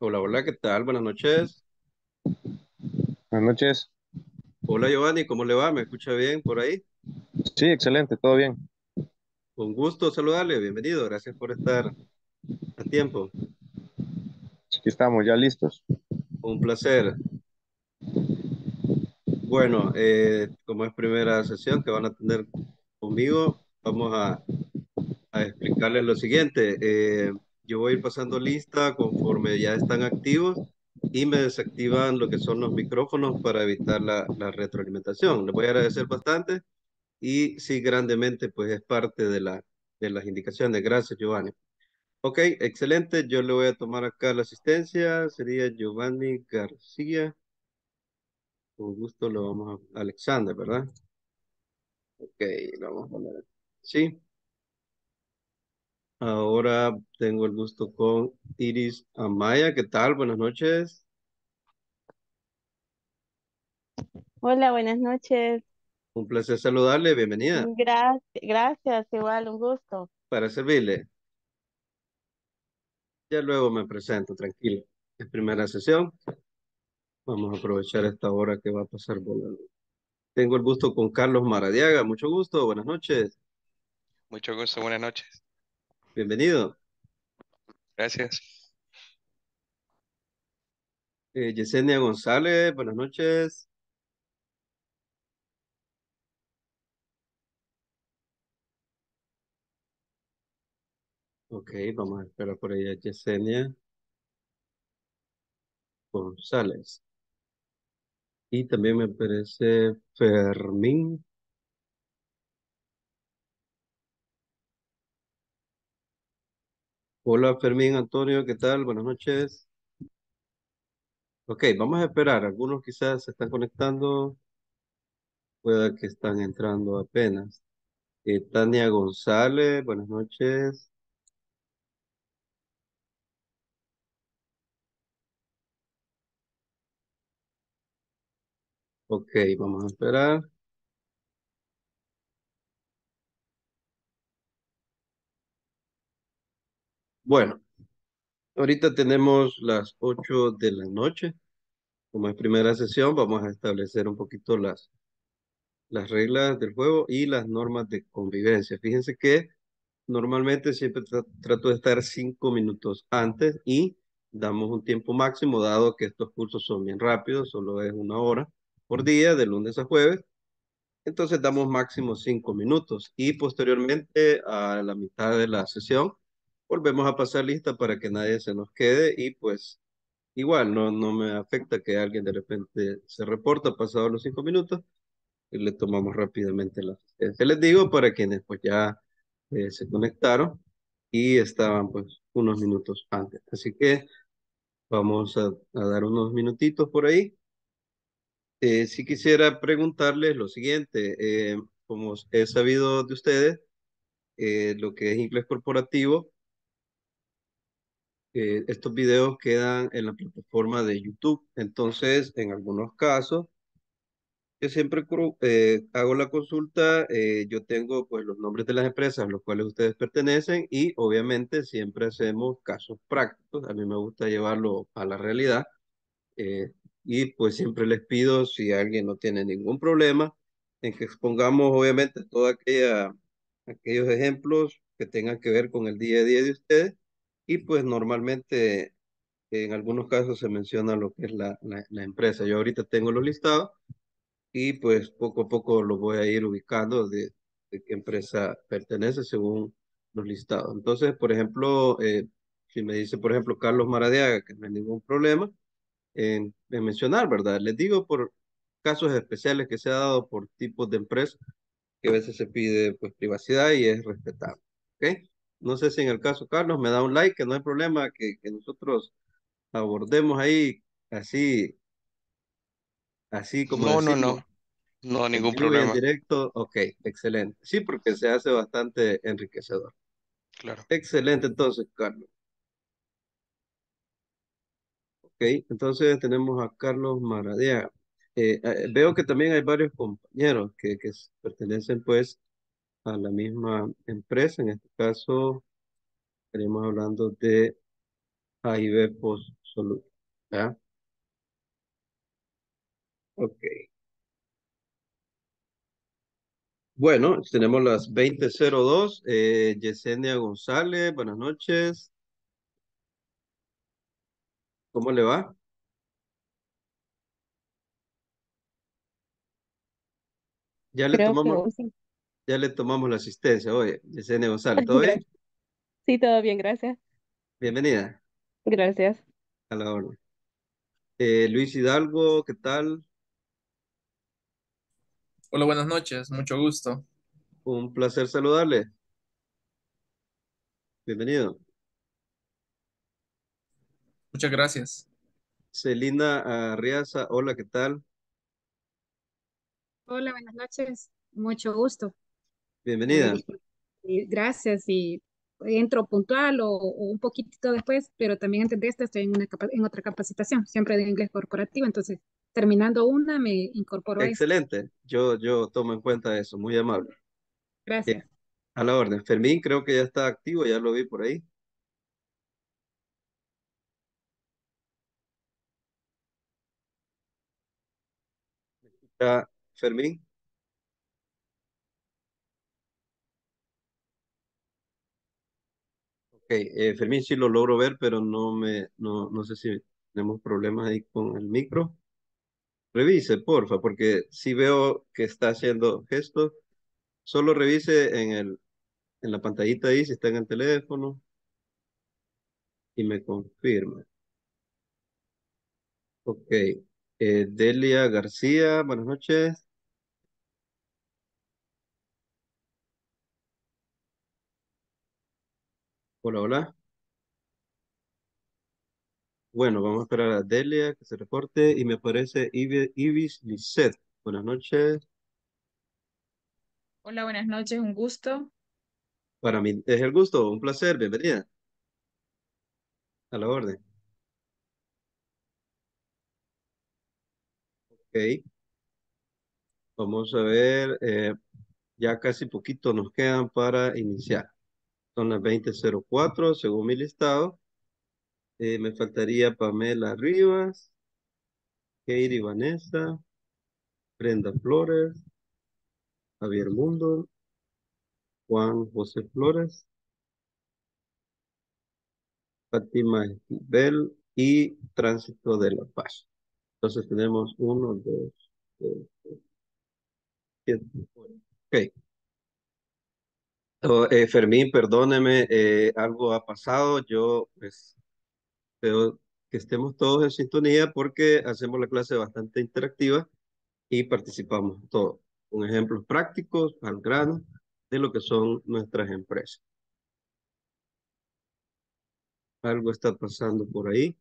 Hola, hola, ¿qué tal? Buenas noches. Buenas noches. Hola Giovanni, ¿cómo le va? ¿Me escucha bien por ahí? Sí, excelente, todo bien. Con gusto saludarle, bienvenido, gracias por estar a tiempo. Aquí estamos ya listos. Un placer. Bueno, eh, como es primera sesión que van a tener conmigo, vamos a, a explicarles lo siguiente. Eh, yo voy a ir pasando lista conforme ya están activos y me desactivan lo que son los micrófonos para evitar la, retroalimentación. Les voy a agradecer bastante y sí, grandemente, pues es parte de las indicaciones. Gracias, Giovanni. Ok, excelente. Yo le voy a tomar acá la asistencia. Sería Giovanni García. Con gusto lo vamos a... Alexander, ¿verdad? Ok, lo vamos a poner. Sí. Ahora tengo el gusto con Iris Amaya. ¿Qué tal? Buenas noches. Hola, buenas noches. Un placer saludarle. Bienvenida. Gracias, gracias, igual, un gusto. Para servirle. Ya luego me presento, tranquilo. Es primera sesión. Vamos a aprovechar esta hora que va a pasar volando. Tengo el gusto con Carlos Maradiaga. Mucho gusto. Buenas noches. Mucho gusto, buenas noches. Bienvenido. Gracias. Eh, Yesenia González, buenas noches. Ok, vamos a esperar por ella, Yesenia González. Y también me parece Fermín. Hola Fermín Antonio, ¿qué tal? Buenas noches. Ok, vamos a esperar. Algunos quizás se están conectando. Pueda que están entrando apenas. Eh, Tania González, buenas noches. Ok, vamos a esperar. Bueno, ahorita tenemos las 8 de la noche. Como es primera sesión, vamos a establecer un poquito las, las reglas del juego y las normas de convivencia. Fíjense que normalmente siempre tra- trato de estar cinco minutos antes y damos un tiempo máximo, dado que estos cursos son bien rápidos, solo es una hora por día, de lunes a jueves. Entonces damos máximo cinco minutos y posteriormente a la mitad de la sesión volvemos a pasar lista para que nadie se nos quede y pues igual no, no me afecta que alguien de repente se reporta pasados los cinco minutos y le tomamos rápidamente la asistencia. Les digo para quienes pues ya eh, se conectaron y estaban pues unos minutos antes. Así que vamos a, a dar unos minutitos por ahí. Eh, si quisiera preguntarles lo siguiente, eh, como he sabido de ustedes, eh, lo que es inglés corporativo, eh, estos videos quedan en la plataforma de YouTube. Entonces, en algunos casos, yo siempre eh, hago la consulta, eh, yo tengo pues los nombres de las empresas a los cuales ustedes pertenecen y obviamente siempre hacemos casos prácticos. A mí me gusta llevarlo a la realidad eh, y pues siempre les pido si alguien no tiene ningún problema en que expongamos obviamente todos aquellos ejemplos que tengan que ver con el día a día de ustedes y pues normalmente en algunos casos se menciona lo que es la, la, la empresa. Yo ahorita tengo los listados y pues poco a poco lo voy a ir ubicando de, de qué empresa pertenece según los listados. Entonces, por ejemplo, eh, si me dice, por ejemplo, Carlos Maradiaga, que no hay ningún problema en, en mencionar, ¿verdad? Les digo por casos especiales que se ha dado por tipos de empresas que a veces se pide pues privacidad y es respetable, ¿ok? No sé si en el caso Carlos me da un like, que no hay problema, que, que nosotros abordemos ahí así, así como No, no, decimos no, no, En ningún y en problema. directo, ok, excelente. Sí, porque se hace bastante enriquecedor. Claro. Excelente, entonces, Carlos. Ok, entonces tenemos a Carlos Maradiaga. Eh, eh, veo que también hay varios compañeros que, que pertenecen pues a la misma empresa. En este caso, estaríamos hablando de AIB Post absoluto. ¿ya? Ok. Bueno, tenemos las 20.02. Eh, Yesenia González, buenas noches. ¿Cómo le va? Ya le Creo tomamos. Ya le tomamos la asistencia. Oye, Yesenia González, ¿todo bien? Sí, todo bien, gracias. Bienvenida Gracias. a la orden. Eh, Luis Hidalgo, ¿qué tal? Hola, buenas noches, mucho gusto. Un placer saludarle. Bienvenido. Muchas gracias. Celina Arriaza, hola, ¿qué tal? Hola, buenas noches. Mucho gusto. Bienvenida. y gracias. Y entro puntual o, o un poquitito después, pero también entendiste, estoy en, una en otra capacitación, siempre de inglés corporativo. Entonces, terminando una, me incorporo a esta. Excelente. Yo, yo tomo en cuenta eso, muy amable. Gracias. A la orden. Fermín creo que ya está activo, ya lo vi por ahí. Fermín. Eh, Fermín sí lo logro ver, pero no me, no, no sé si tenemos problemas ahí con el micro. Revise, porfa, porque si veo que está haciendo gestos, solo revise en el, en la pantallita ahí si está en el teléfono y me confirma. Ok, eh, Delia García, buenas noches. Hola, hola. Bueno, vamos a esperar a Delia que se reporte y me aparece Ibi- Ibis Lisset. Buenas noches. Hola, buenas noches, un gusto. Para mí es el gusto, un placer, bienvenida. A la orden. Ok, vamos a ver, eh, ya casi poquito nos quedan para iniciar. Son las 20.04 según mi listado. Eh, me faltaría Pamela Rivas, Katie Vanessa, Brenda Flores, Javier Mundo, Juan José Flores, Fátima Esquivel y Tránsito de la Paz. Entonces tenemos uno, dos, tres, siete. Ok. Oh, eh, Fermín, perdóneme, eh, algo ha pasado. Yo, pues, que estemos todos en sintonía porque hacemos la clase bastante interactiva y participamos todos con ejemplos prácticos al grano de lo que son nuestras empresas. Algo está pasando por ahí.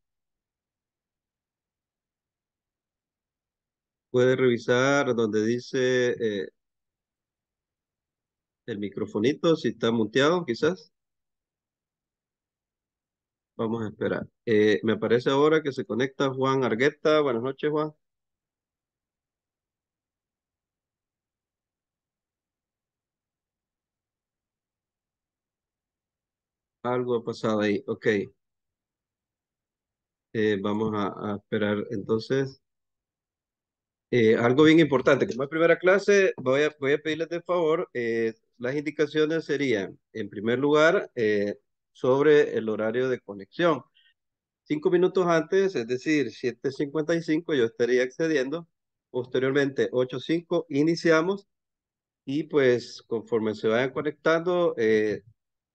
Puede revisar donde dice eh, el microfonito, si está muteado quizás. Vamos a esperar. Eh, me aparece ahora que se conecta Juan Argueta. Buenas noches, Juan. Algo ha pasado ahí. Ok. Eh, vamos a, esperar entonces. Eh, algo bien importante, como es primera clase, voy a, pedirles de favor, las indicaciones serían, en primer lugar, eh, sobre el horario de conexión. Cinco minutos antes, es decir, 7.55, yo estaría accediendo. Posteriormente, 8.5, iniciamos. Y pues, conforme se vayan conectando, eh,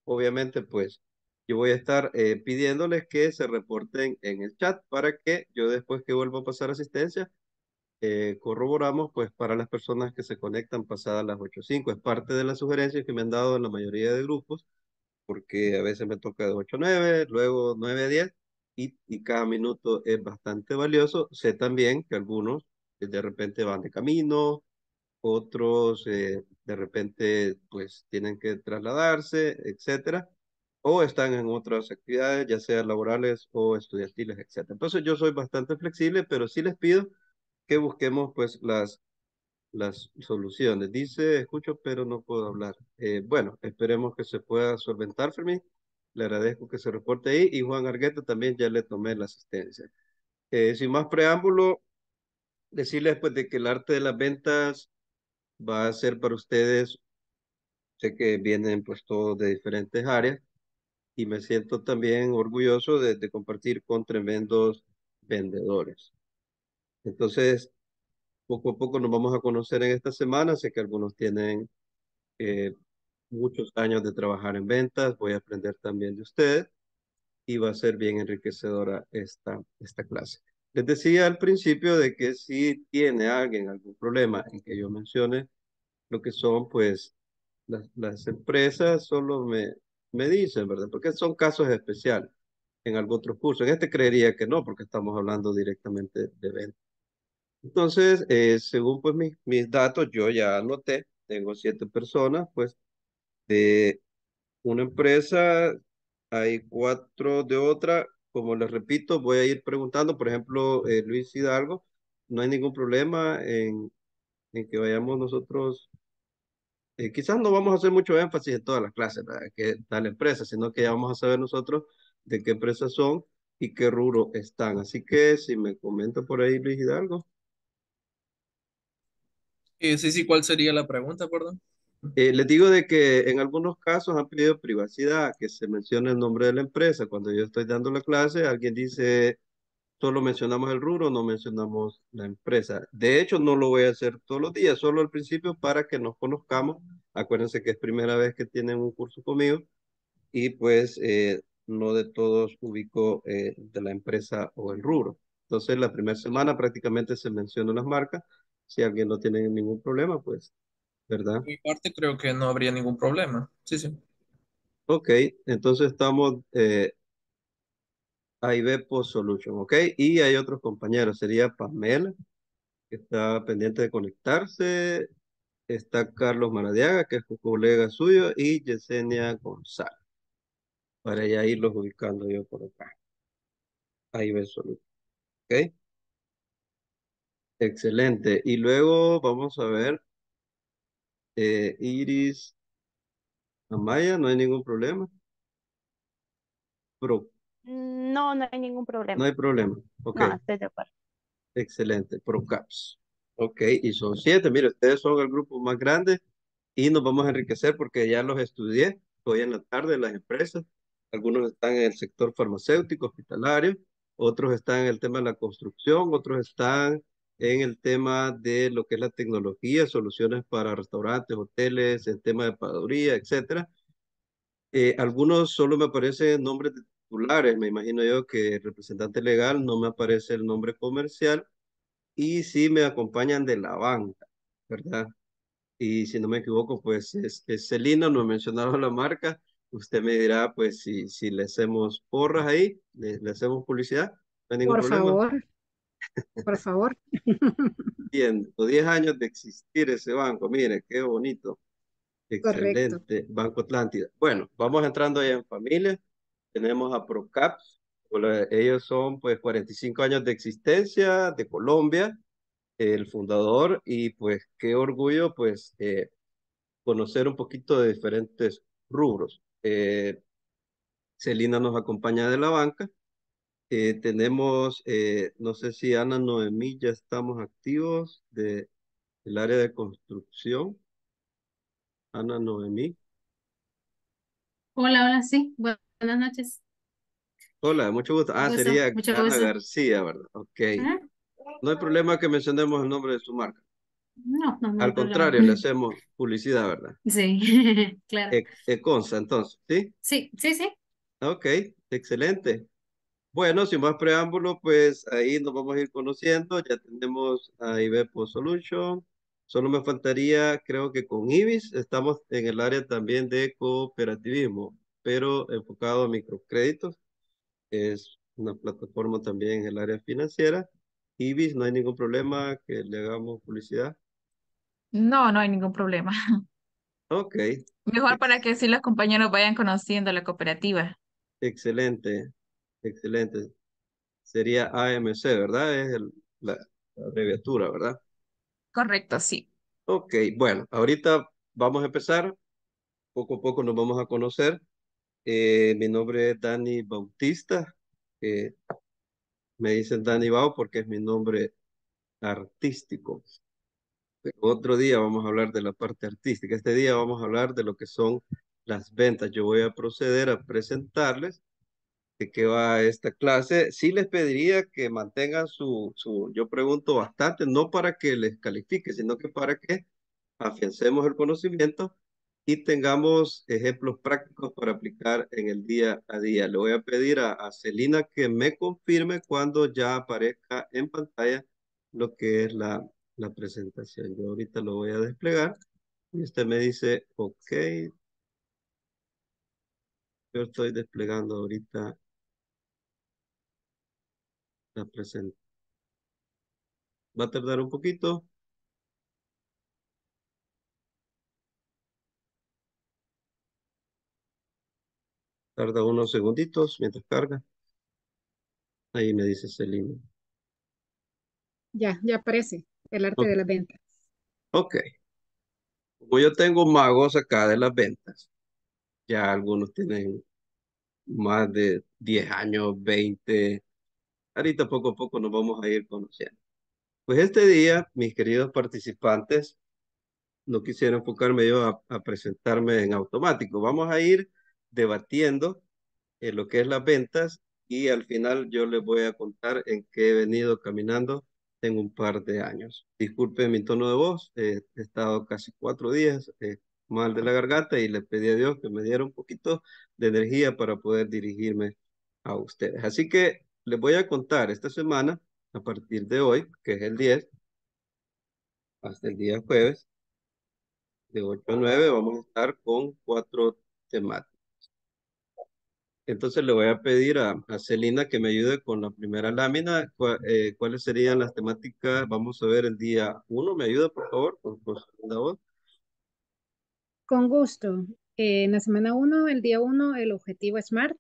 obviamente, pues, yo voy a estar eh, pidiéndoles que se reporten en el chat para que yo después que vuelva a pasar asistencia, eh, corroboramos pues para las personas que se conectan pasadas las 8.05. Es parte de las sugerencias que me han dado en la mayoría de grupos, porque a veces me toca de 8 a 9, luego 9 a 10, y, y cada minuto es bastante valioso. Sé también que algunos eh, de repente van de camino, otros eh, de repente pues tienen que trasladarse, etcétera, o están en otras actividades, ya sea laborales o estudiantiles, etcétera. Entonces yo soy bastante flexible, pero sí les pido que busquemos pues las, las soluciones. Dice, escucho pero no puedo hablar. Eh, bueno, esperemos que se pueda solventar, Fermín. Le agradezco que se reporte ahí y Juan Argueta también ya le tomé la asistencia. Eh, sin más preámbulo, decirles pues de que el arte de las ventas va a ser para ustedes, sé que vienen pues todos de diferentes áreas y me siento también orgulloso de, de compartir con tremendos vendedores. Entonces, poco a poco nos vamos a conocer en esta semana. Sé que algunos tienen eh, muchos años de trabajar en ventas. Voy a aprender también de ustedes y va a ser bien enriquecedora esta, esta clase. Les decía al principio de que si tiene alguien algún problema en que yo mencione lo que son, pues las, las empresas solo me, me dicen, ¿verdad? Porque son casos especiales en algún otro curso. En este creería que no, porque estamos hablando directamente de ventas. Entonces, eh, según pues mis, mis datos, yo ya anoté, tengo siete personas, pues de una empresa, hay cuatro de otra. Como les repito, voy a ir preguntando, por ejemplo, eh, Luis Hidalgo, no hay ningún problema en, en que vayamos nosotros, eh, quizás no vamos a hacer mucho énfasis en todas las clases, ¿verdad? que tal empresa, sino que ya vamos a saber nosotros de qué empresas son y qué rubro están. Así que si me comenta por ahí Luis Hidalgo. Eh, sí, sí, ¿cuál sería la pregunta, perdón? Eh, les digo de que en algunos casos han pedido privacidad, que se mencione el nombre de la empresa. Cuando yo estoy dando la clase, alguien dice, solo mencionamos el rubro, no mencionamos la empresa. De hecho, no lo voy a hacer todos los días, solo al principio para que nos conozcamos. Acuérdense que es primera vez que tienen un curso conmigo y pues eh, no de todos ubico de la empresa o el rubro. Entonces, la primera semana prácticamente se mencionan las marcas. Si alguien no tiene ningún problema, pues ¿verdad? Mi parte creo que no habría ningún problema. Sí, sí. Ok, entonces estamos eh, AIB Post Solution, ok, y hay otros compañeros, sería Pamela, que está pendiente de conectarse, está Carlos Maradiaga, que es un colega suyo, y Yesenia González, para ya irlos ubicando yo por acá. AIB Solution, ok. Excelente, y luego vamos a ver eh, Iris Amaya, no hay ningún problema. Pro, No, no hay ningún no problema. hay problema. Ok, No, estoy de acuerdo. excelente. Procaps. Ok, y son siete. Mire, ustedes son el grupo más grande y nos vamos a enriquecer porque ya los estudié hoy en la tarde en las empresas. Algunos están en el sector farmacéutico, hospitalario, otros están en el tema de la construcción, otros están en el tema de lo que es la tecnología, soluciones para restaurantes, hoteles, el tema de pagaduría, etcétera. Eh, algunos solo me aparecen nombres de titulares, me imagino yo que el representante legal no me aparece el nombre comercial y sí me acompañan de la banca, ¿verdad? Y si no me equivoco, pues es, es Celina, no he mencionado la marca, usted me dirá pues si, si le hacemos porras ahí, le, le hacemos publicidad, no hay ningún Por problema. favor, por favor. Bien, 10 años de existir ese banco, mire, qué bonito. Correcto. Excelente, Banco Atlántida. Bueno, vamos entrando ya en familia. Tenemos a Procaps. Ellos son pues 45 años de existencia de Colombia, el fundador, y pues qué orgullo pues eh, conocer un poquito de diferentes rubros. Eh, Celina nos acompaña de la banca. Eh, tenemos, eh, no sé si Ana Noemí ya estamos activos de, del área de construcción. Ana Noemí. Hola, hola, sí. Bu- Buenas noches. Hola, mucho gusto. Ah, sería Ana gusto. García, ¿verdad? Ok. No hay problema que mencionemos el nombre de su marca. No, no, no Al problema. contrario, le hacemos publicidad, ¿verdad? Sí, claro. E- Econsa, entonces, ¿sí? Sí, sí, sí. Ok, excelente. Bueno, sin más preámbulo, pues ahí nos vamos a ir conociendo. Ya tenemos a IBEPO Solution. Solo me faltaría, creo que con IBIS, estamos en el área también de cooperativismo, pero enfocado a microcréditos. Es una plataforma también en el área financiera. IBIS, no hay ningún problema que le hagamos publicidad. No, no hay ningún problema. Ok, Mejor para que así los compañeros vayan conociendo la cooperativa. excelente, excelente. Sería AMC, ¿verdad? Es el- la, la abreviatura, ¿verdad? Correcto, sí. Ok, bueno, ahorita vamos a empezar. Poco a poco nos vamos a conocer. Eh, mi nombre es Dani Bautista. Eh, me dicen Dani Bau porque es mi nombre artístico. Otro día vamos a hablar de la parte artística. Este día vamos a hablar de lo que son las ventas. Yo voy a proceder a presentarles de qué va esta clase. Sí les pediría que mantengan su, su, yo pregunto bastante, no para que les califique, sino que para que afiancemos el conocimiento y tengamos ejemplos prácticos para aplicar en el día a día. Le voy a pedir a, a Celina que me confirme cuando ya aparezca en pantalla lo que es la, la presentación. Yo ahorita lo voy a desplegar y usted me dice, ok. Yo estoy desplegando ahorita la. Va a tardar un poquito. Tarda unos segunditos mientras carga. Ahí me dice Celina. Ya, ya aparece el arte de las ventas. Ok. Como yo tengo magos acá de las ventas, ya algunos tienen más de 10 años, 20. Ahorita poco a poco nos vamos a ir conociendo. Pues este día, mis queridos participantes, no quisiera enfocarme yo a, presentarme en automático. Vamos a ir debatiendo en lo que es las ventas y al final yo les voy a contar en qué he venido caminando en un par de años. Disculpen mi tono de voz, eh, he estado casi cuatro días eh, mal de la garganta y le pedí a Dios que me diera un poquito de energía para poder dirigirme a ustedes. Así que les voy a contar esta semana, a partir de hoy, que es el 10, hasta el día jueves, de 8 a 9, vamos a estar con cuatro temáticas. Entonces le voy a pedir a, Celina que me ayude con la primera lámina. Eh, ¿Cuáles serían las temáticas? Vamos a ver el día 1. ¿Me ayuda, por favor? Con, con segunda voz. Con gusto. Eh, en la semana 1, el día 1, el objetivo SMART,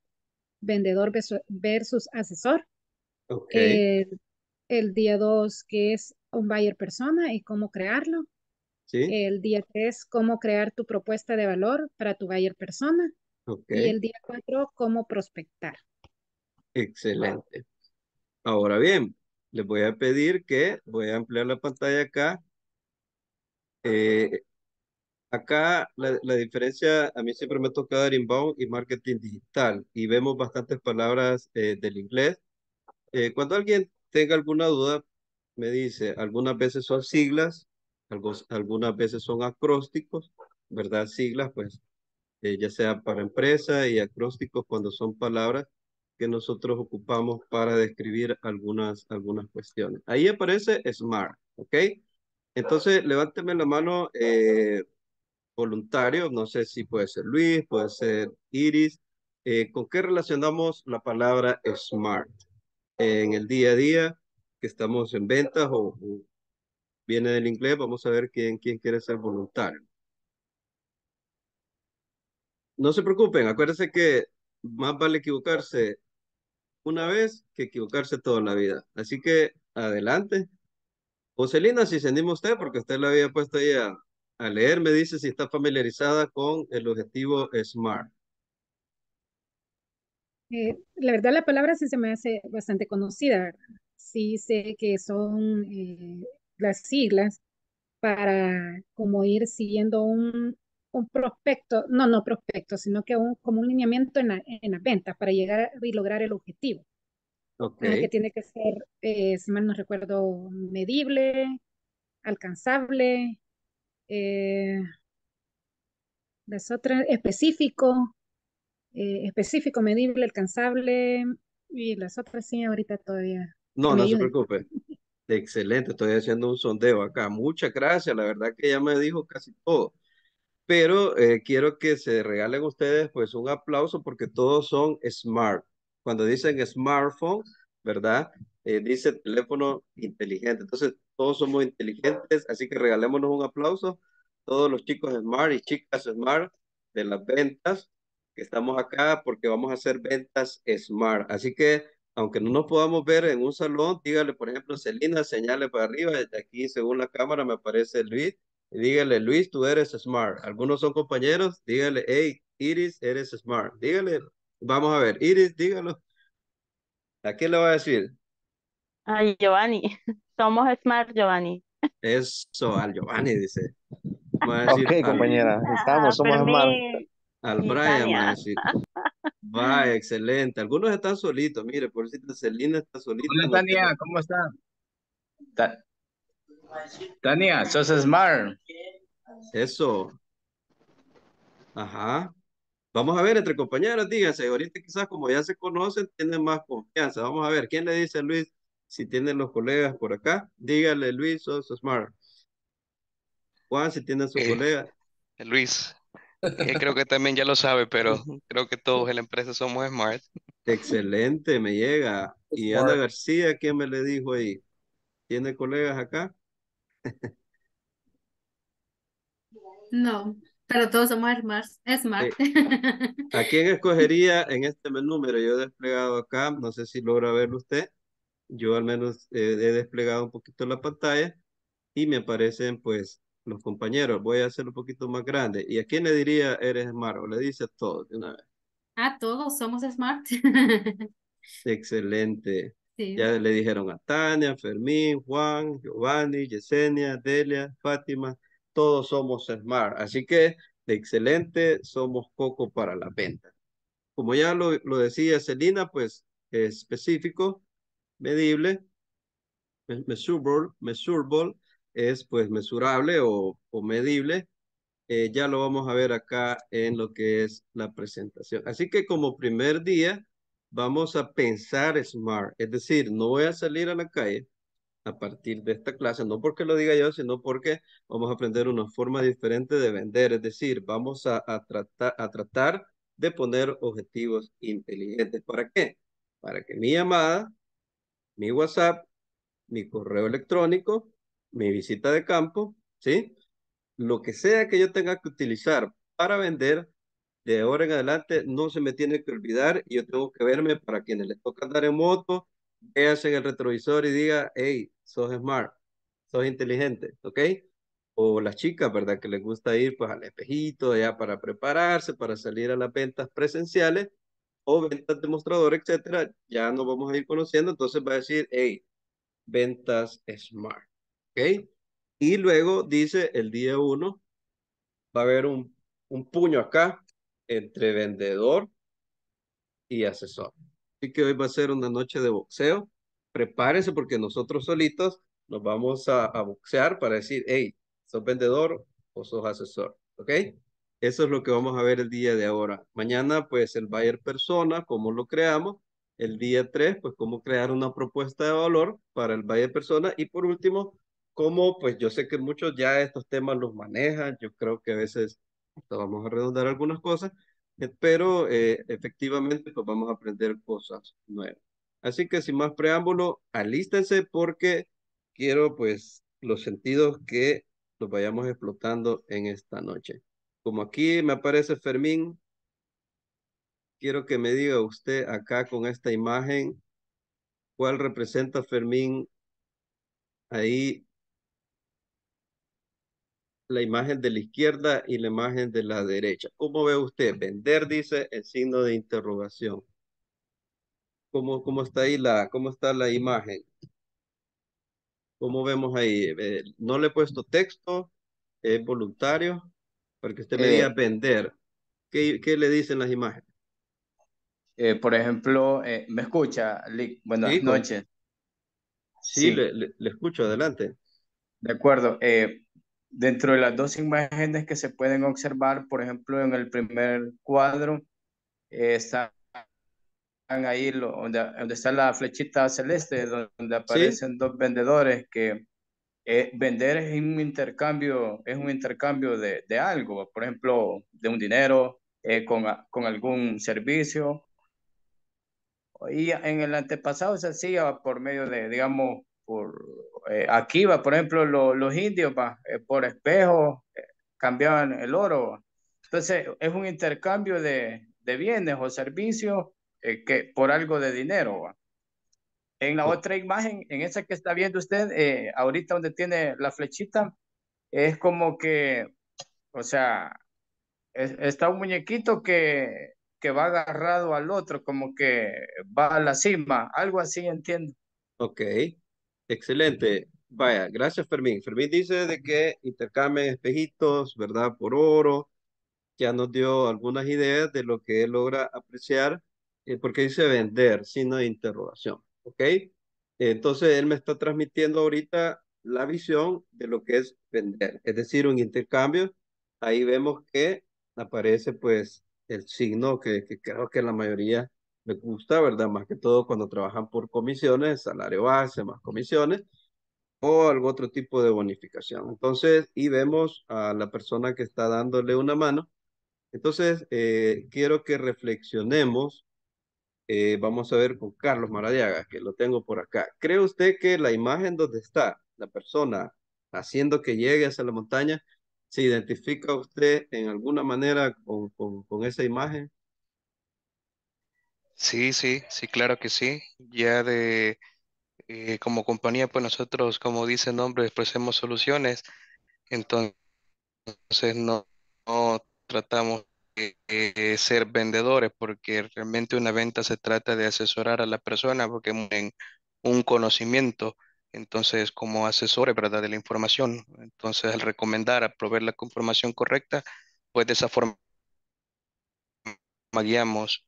vendedor versu- versus asesor. El, el día 2, que es un buyer persona y cómo crearlo. ¿Sí? El día 3, cómo crear tu propuesta de valor para tu buyer persona. Y el día 4, cómo prospectar. Excelente. Ahora bien, les voy a pedir que voy a ampliar la pantalla acá. Eh, acá la, diferencia, a mí siempre me toca dar inbound y marketing digital y vemos bastantes palabras eh, del inglés. Eh, cuando alguien tenga alguna duda, me dice, algunas veces son siglas, algunas veces son acrósticos, ¿verdad? Siglas, pues, eh, ya sea para empresa y acrósticos cuando son palabras que nosotros ocupamos para describir algunas, algunas cuestiones. Ahí aparece SMART, ¿ok? Entonces, levánteme la mano eh, voluntario, no sé si puede ser Luis, puede ser Iris. Eh, ¿con qué relacionamos la palabra SMART? en el día a día, que estamos en ventas o, o viene del inglés, vamos a ver quién, quién quiere ser voluntario. No se preocupen, acuérdense que más vale equivocarse una vez que equivocarse toda la vida. Así que adelante. Joselina, si se anima usted, porque usted la había puesto ahí a leer, me dice si está familiarizada con el objetivo SMART. Eh, la verdad, la palabra sí se me hace bastante conocida. Sí sé que son eh, las siglas para como ir siguiendo un, un prospecto, no, no prospecto, sino que un, como un lineamiento en la, en la venta para llegar a- y lograr el objetivo. Ok, Ah, que tiene que ser, eh, si mal no recuerdo, medible, alcanzable, eh, otras, específico, eh, específico, medible, alcanzable, y las otras sí, ahorita todavía no, no se ayuden. preocupe. Excelente, estoy haciendo un sondeo acá. Muchas gracias, la verdad que ya me dijo casi todo. Pero eh, quiero que se regalen ustedes pues un aplauso porque todos son smart. Cuando dicen smartphone, ¿verdad? Eh, dice teléfono inteligente. Entonces todos somos inteligentes, así que regalémonos un aplauso. Todos los chicos smart y chicas smart de las ventas que estamos acá porque vamos a hacer ventas smart. Así que aunque no nos podamos ver en un salón, dígale, por ejemplo, Celina, señale para arriba. Desde aquí, según la cámara, me aparece Luis y dígale, Luis, tú eres smart. Algunos son compañeros, dígale, hey, Iris, eres smart. Dígale, vamos a ver, Iris, dígalo. ¿A quién le va a decir? Ay, Giovanni. Somos smart, Giovanni. Eso, al Giovanni, dice. Va a decir Ok, al, compañera, A estamos, somos smart. Al Brian, va a Tania. decir. Va, excelente. Algunos están solitos, mire, por si Celina está solita. Hola Tania, ¿cómo está? Ta- Tania, sos smart. Eso. Ajá. Vamos a ver, entre compañeros, díganse, ahorita quizás como ya se conocen, tienen más confianza. Vamos a ver, ¿quién le dice a Luis si tienen los colegas por acá? Dígale, Luis, sos smart. Juan, si tienen su Eh, colega. Luis, eh, creo que también ya lo sabe, pero creo que todos en la empresa somos smart. Excelente, me llega. Y Ana. García, ¿quién me le dijo ahí? ¿Tiene colegas acá? No, pero todos somos smart. smart. ¿A quién escogería en este menú? Mira, yo he desplegado acá, no sé si logra verlo usted. Yo al menos eh, he desplegado un poquito la pantalla y me aparecen pues los compañeros. Voy a hacerlo un poquito más grande. ¿Y a quién le diría eres smart? O le dice a todos de una vez. Ah, todos somos smart. Excelente. Sí. Ya le dijeron a Tania, Fermín, Juan, Giovanni, Yesenia, Delia, Fátima, todos somos smart. Así que excelente, somos poco para la venta. Como ya lo, lo decía Celina, pues específico, medible, me- measurable, measurable es pues mesurable o, o medible. Eh, ya lo vamos a ver acá en lo que es la presentación. Así que como primer día vamos a pensar smart, es decir, no voy a salir a la calle a partir de esta clase, no porque lo diga yo, sino porque vamos a aprender una forma diferente de vender, es decir, vamos a, a tratar, a tratar de poner objetivos inteligentes. ¿Para qué? Para que mi llamada, mi WhatsApp, mi correo electrónico, mi visita de campo, ¿sí? Lo que sea que yo tenga que utilizar para vender, de ahora en adelante no se me tiene que olvidar y yo tengo que verme para quienes les toca andar en moto, véase en el retrovisor y diga, hey, sos smart, sos inteligente, ¿ok? O las chicas, ¿verdad? Que les gusta ir pues al espejito ya para prepararse, para salir a las ventas presenciales o ventas de mostrador, etcétera, ya nos vamos a ir conociendo, entonces va a decir, hey, ventas smart, ¿ok? Y luego dice el día uno, va a haber un, un puño acá entre vendedor y asesor. Así que hoy va a ser una noche de boxeo. Prepárense porque nosotros solitos nos vamos a, a boxear para decir, hey, ¿sos vendedor o sos asesor? ¿Ok? Eso es lo que vamos a ver el día de ahora. Mañana, pues, el buyer persona, cómo lo creamos. El día 3, pues, cómo crear una propuesta de valor para el buyer persona. Y por último, cómo, pues, yo sé que muchos ya estos temas los manejan. Yo creo que a veces vamos a redondar algunas cosas, eh, pero eh, efectivamente, pues, vamos a aprender cosas nuevas. Así que sin más preámbulo, alístense porque quiero, pues, los sentidos que los vayamos explotando en esta noche. Como aquí me aparece Fermín, quiero que me diga usted acá con esta imagen, ¿cuál representa Fermín ahí? La imagen de la izquierda y la imagen de la derecha. ¿Cómo ve usted? Vender dice el signo de interrogación. ¿Cómo, cómo está ahí la, cómo está la imagen? ¿Cómo vemos ahí? Eh, no le he puesto texto, es voluntario, para que usted me diga Eh, vender. ¿Qué, qué le dicen las imágenes? eh, por ejemplo, eh, ¿me escucha, Lick? Buenas Sí, noches. sí, Sí, le, le- le escucho, adelante. de acuerdo. Eh, dentro de las dos imágenes que se pueden observar, por ejemplo, en el primer cuadro, eh, están ahí lo- donde, donde está la flechita celeste, donde aparecen dos vendedores que eh, vender es un intercambio, es un intercambio de, de algo, por ejemplo, de un dinero, eh, con, con algún servicio. Y en el antepasado se hacía por medio de, digamos, por eh, aquí va, por ejemplo, lo- los indios va, eh, por espejo, eh, cambiaban el oro. Entonces, es un intercambio de, de bienes o servicios eh, que por algo de dinero. va. En la otra imagen, en esa que está viendo usted, eh, ahorita donde tiene la flechita, es como que, o sea, es- está un muñequito que, que va agarrado al otro, como que va a la cima, algo así entiendo. Ok, excelente. Vaya, gracias Fermín. Fermín dice de que intercambian espejitos, ¿verdad? Por oro. Ya nos dio algunas ideas de lo que él logra apreciar, eh, porque dice vender, signo de interrogación. ¿Ok? Entonces él me está transmitiendo ahorita la visión de lo que es vender, es decir, un intercambio. Ahí vemos que aparece pues el signo que, creo que la mayoría le gusta, ¿verdad? Más que todo cuando trabajan por comisiones, salario base, más comisiones o algún otro tipo de bonificación. Entonces, y vemos a la persona que está dándole una mano. Entonces, eh, quiero que reflexionemos. Eh, vamos a ver con Carlos Maradiaga, que lo tengo por acá. ¿Cree usted que la imagen donde está la persona haciendo que llegue hacia la montaña, se identifica usted en alguna manera con, esa imagen? Sí, sí, sí, claro que sí. Ya de eh, como compañía, pues nosotros, como dice el nombre, ofrecemos soluciones. Entonces no, no tratamos de, de ser vendedores, porque realmente una venta se trata de asesorar a la persona, porque en un conocimiento. Entonces, como asesores, ¿verdad? De la información. Entonces, al recomendar, a proveer la información correcta, pues de esa forma guiamos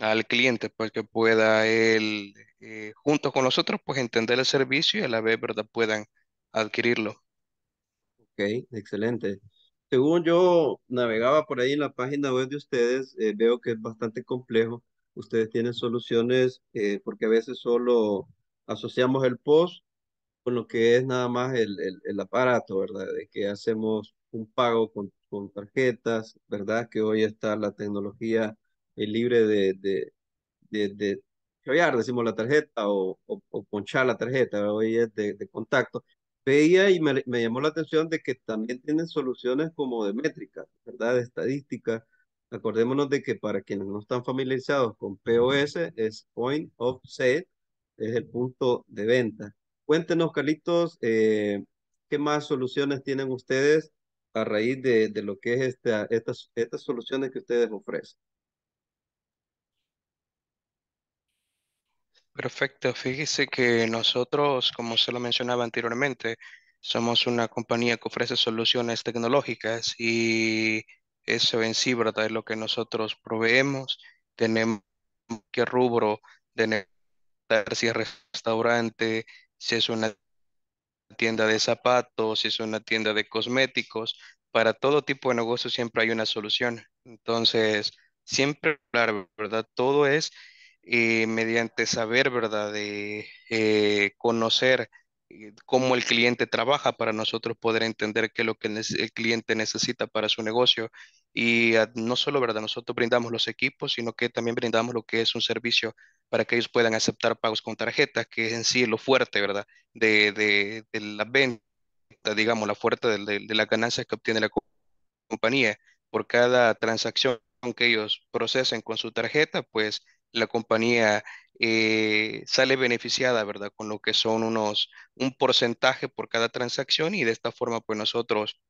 al cliente para que pueda él, eh, junto con nosotros, pues entender el servicio y a la vez, ¿verdad? Puedan adquirirlo. Ok, excelente. Según yo navegaba por ahí en la página web de ustedes, eh, veo que es bastante complejo. Ustedes tienen soluciones eh, porque a veces solo asociamos el post con lo que es nada más el, el, el aparato, ¿verdad? De que hacemos un pago con, con tarjetas, ¿verdad? Que hoy está la tecnología eh, libre de, de, de, decimos la tarjeta o, o, o ponchar la tarjeta, hoy es de contacto. Veía y me, llamó la atención de que también tienen soluciones como de métricas, ¿verdad? De estadística. Acordémonos de que para quienes no están familiarizados con POS es Point of Sale, es el punto de venta. Cuéntenos, Carlitos, eh, ¿qué más soluciones tienen ustedes a raíz de, lo que es esta, estas, estas soluciones que ustedes ofrecen? Perfecto. Fíjese que nosotros, como se lo mencionaba anteriormente, somos una compañía que ofrece soluciones tecnológicas y eso en sí, ¿verdad? Es lo que nosotros proveemos. Tenemos qué rubro de si es restaurante, si es una tienda de zapatos, si es una tienda de cosméticos, para todo tipo de negocio siempre hay una solución. Entonces, siempre, claro, ¿verdad? Todo es eh, mediante saber, ¿verdad? De eh, conocer eh, cómo el cliente trabaja para nosotros poder entender qué es lo que el cliente necesita para su negocio. Y ah, no solo, ¿verdad? Nosotros brindamos los equipos, sino que también brindamos lo que es un servicio para que ellos puedan aceptar pagos con tarjetas, que es en sí lo fuerte, ¿verdad? de, de, la venta, digamos, la fuerte de, de, de las ganancias que obtiene la co- compañía. Por cada transacción que ellos procesen con su tarjeta, pues la compañía eh, sale beneficiada, ¿verdad? Con lo que son unos, un porcentaje por cada transacción y de esta forma, pues nosotros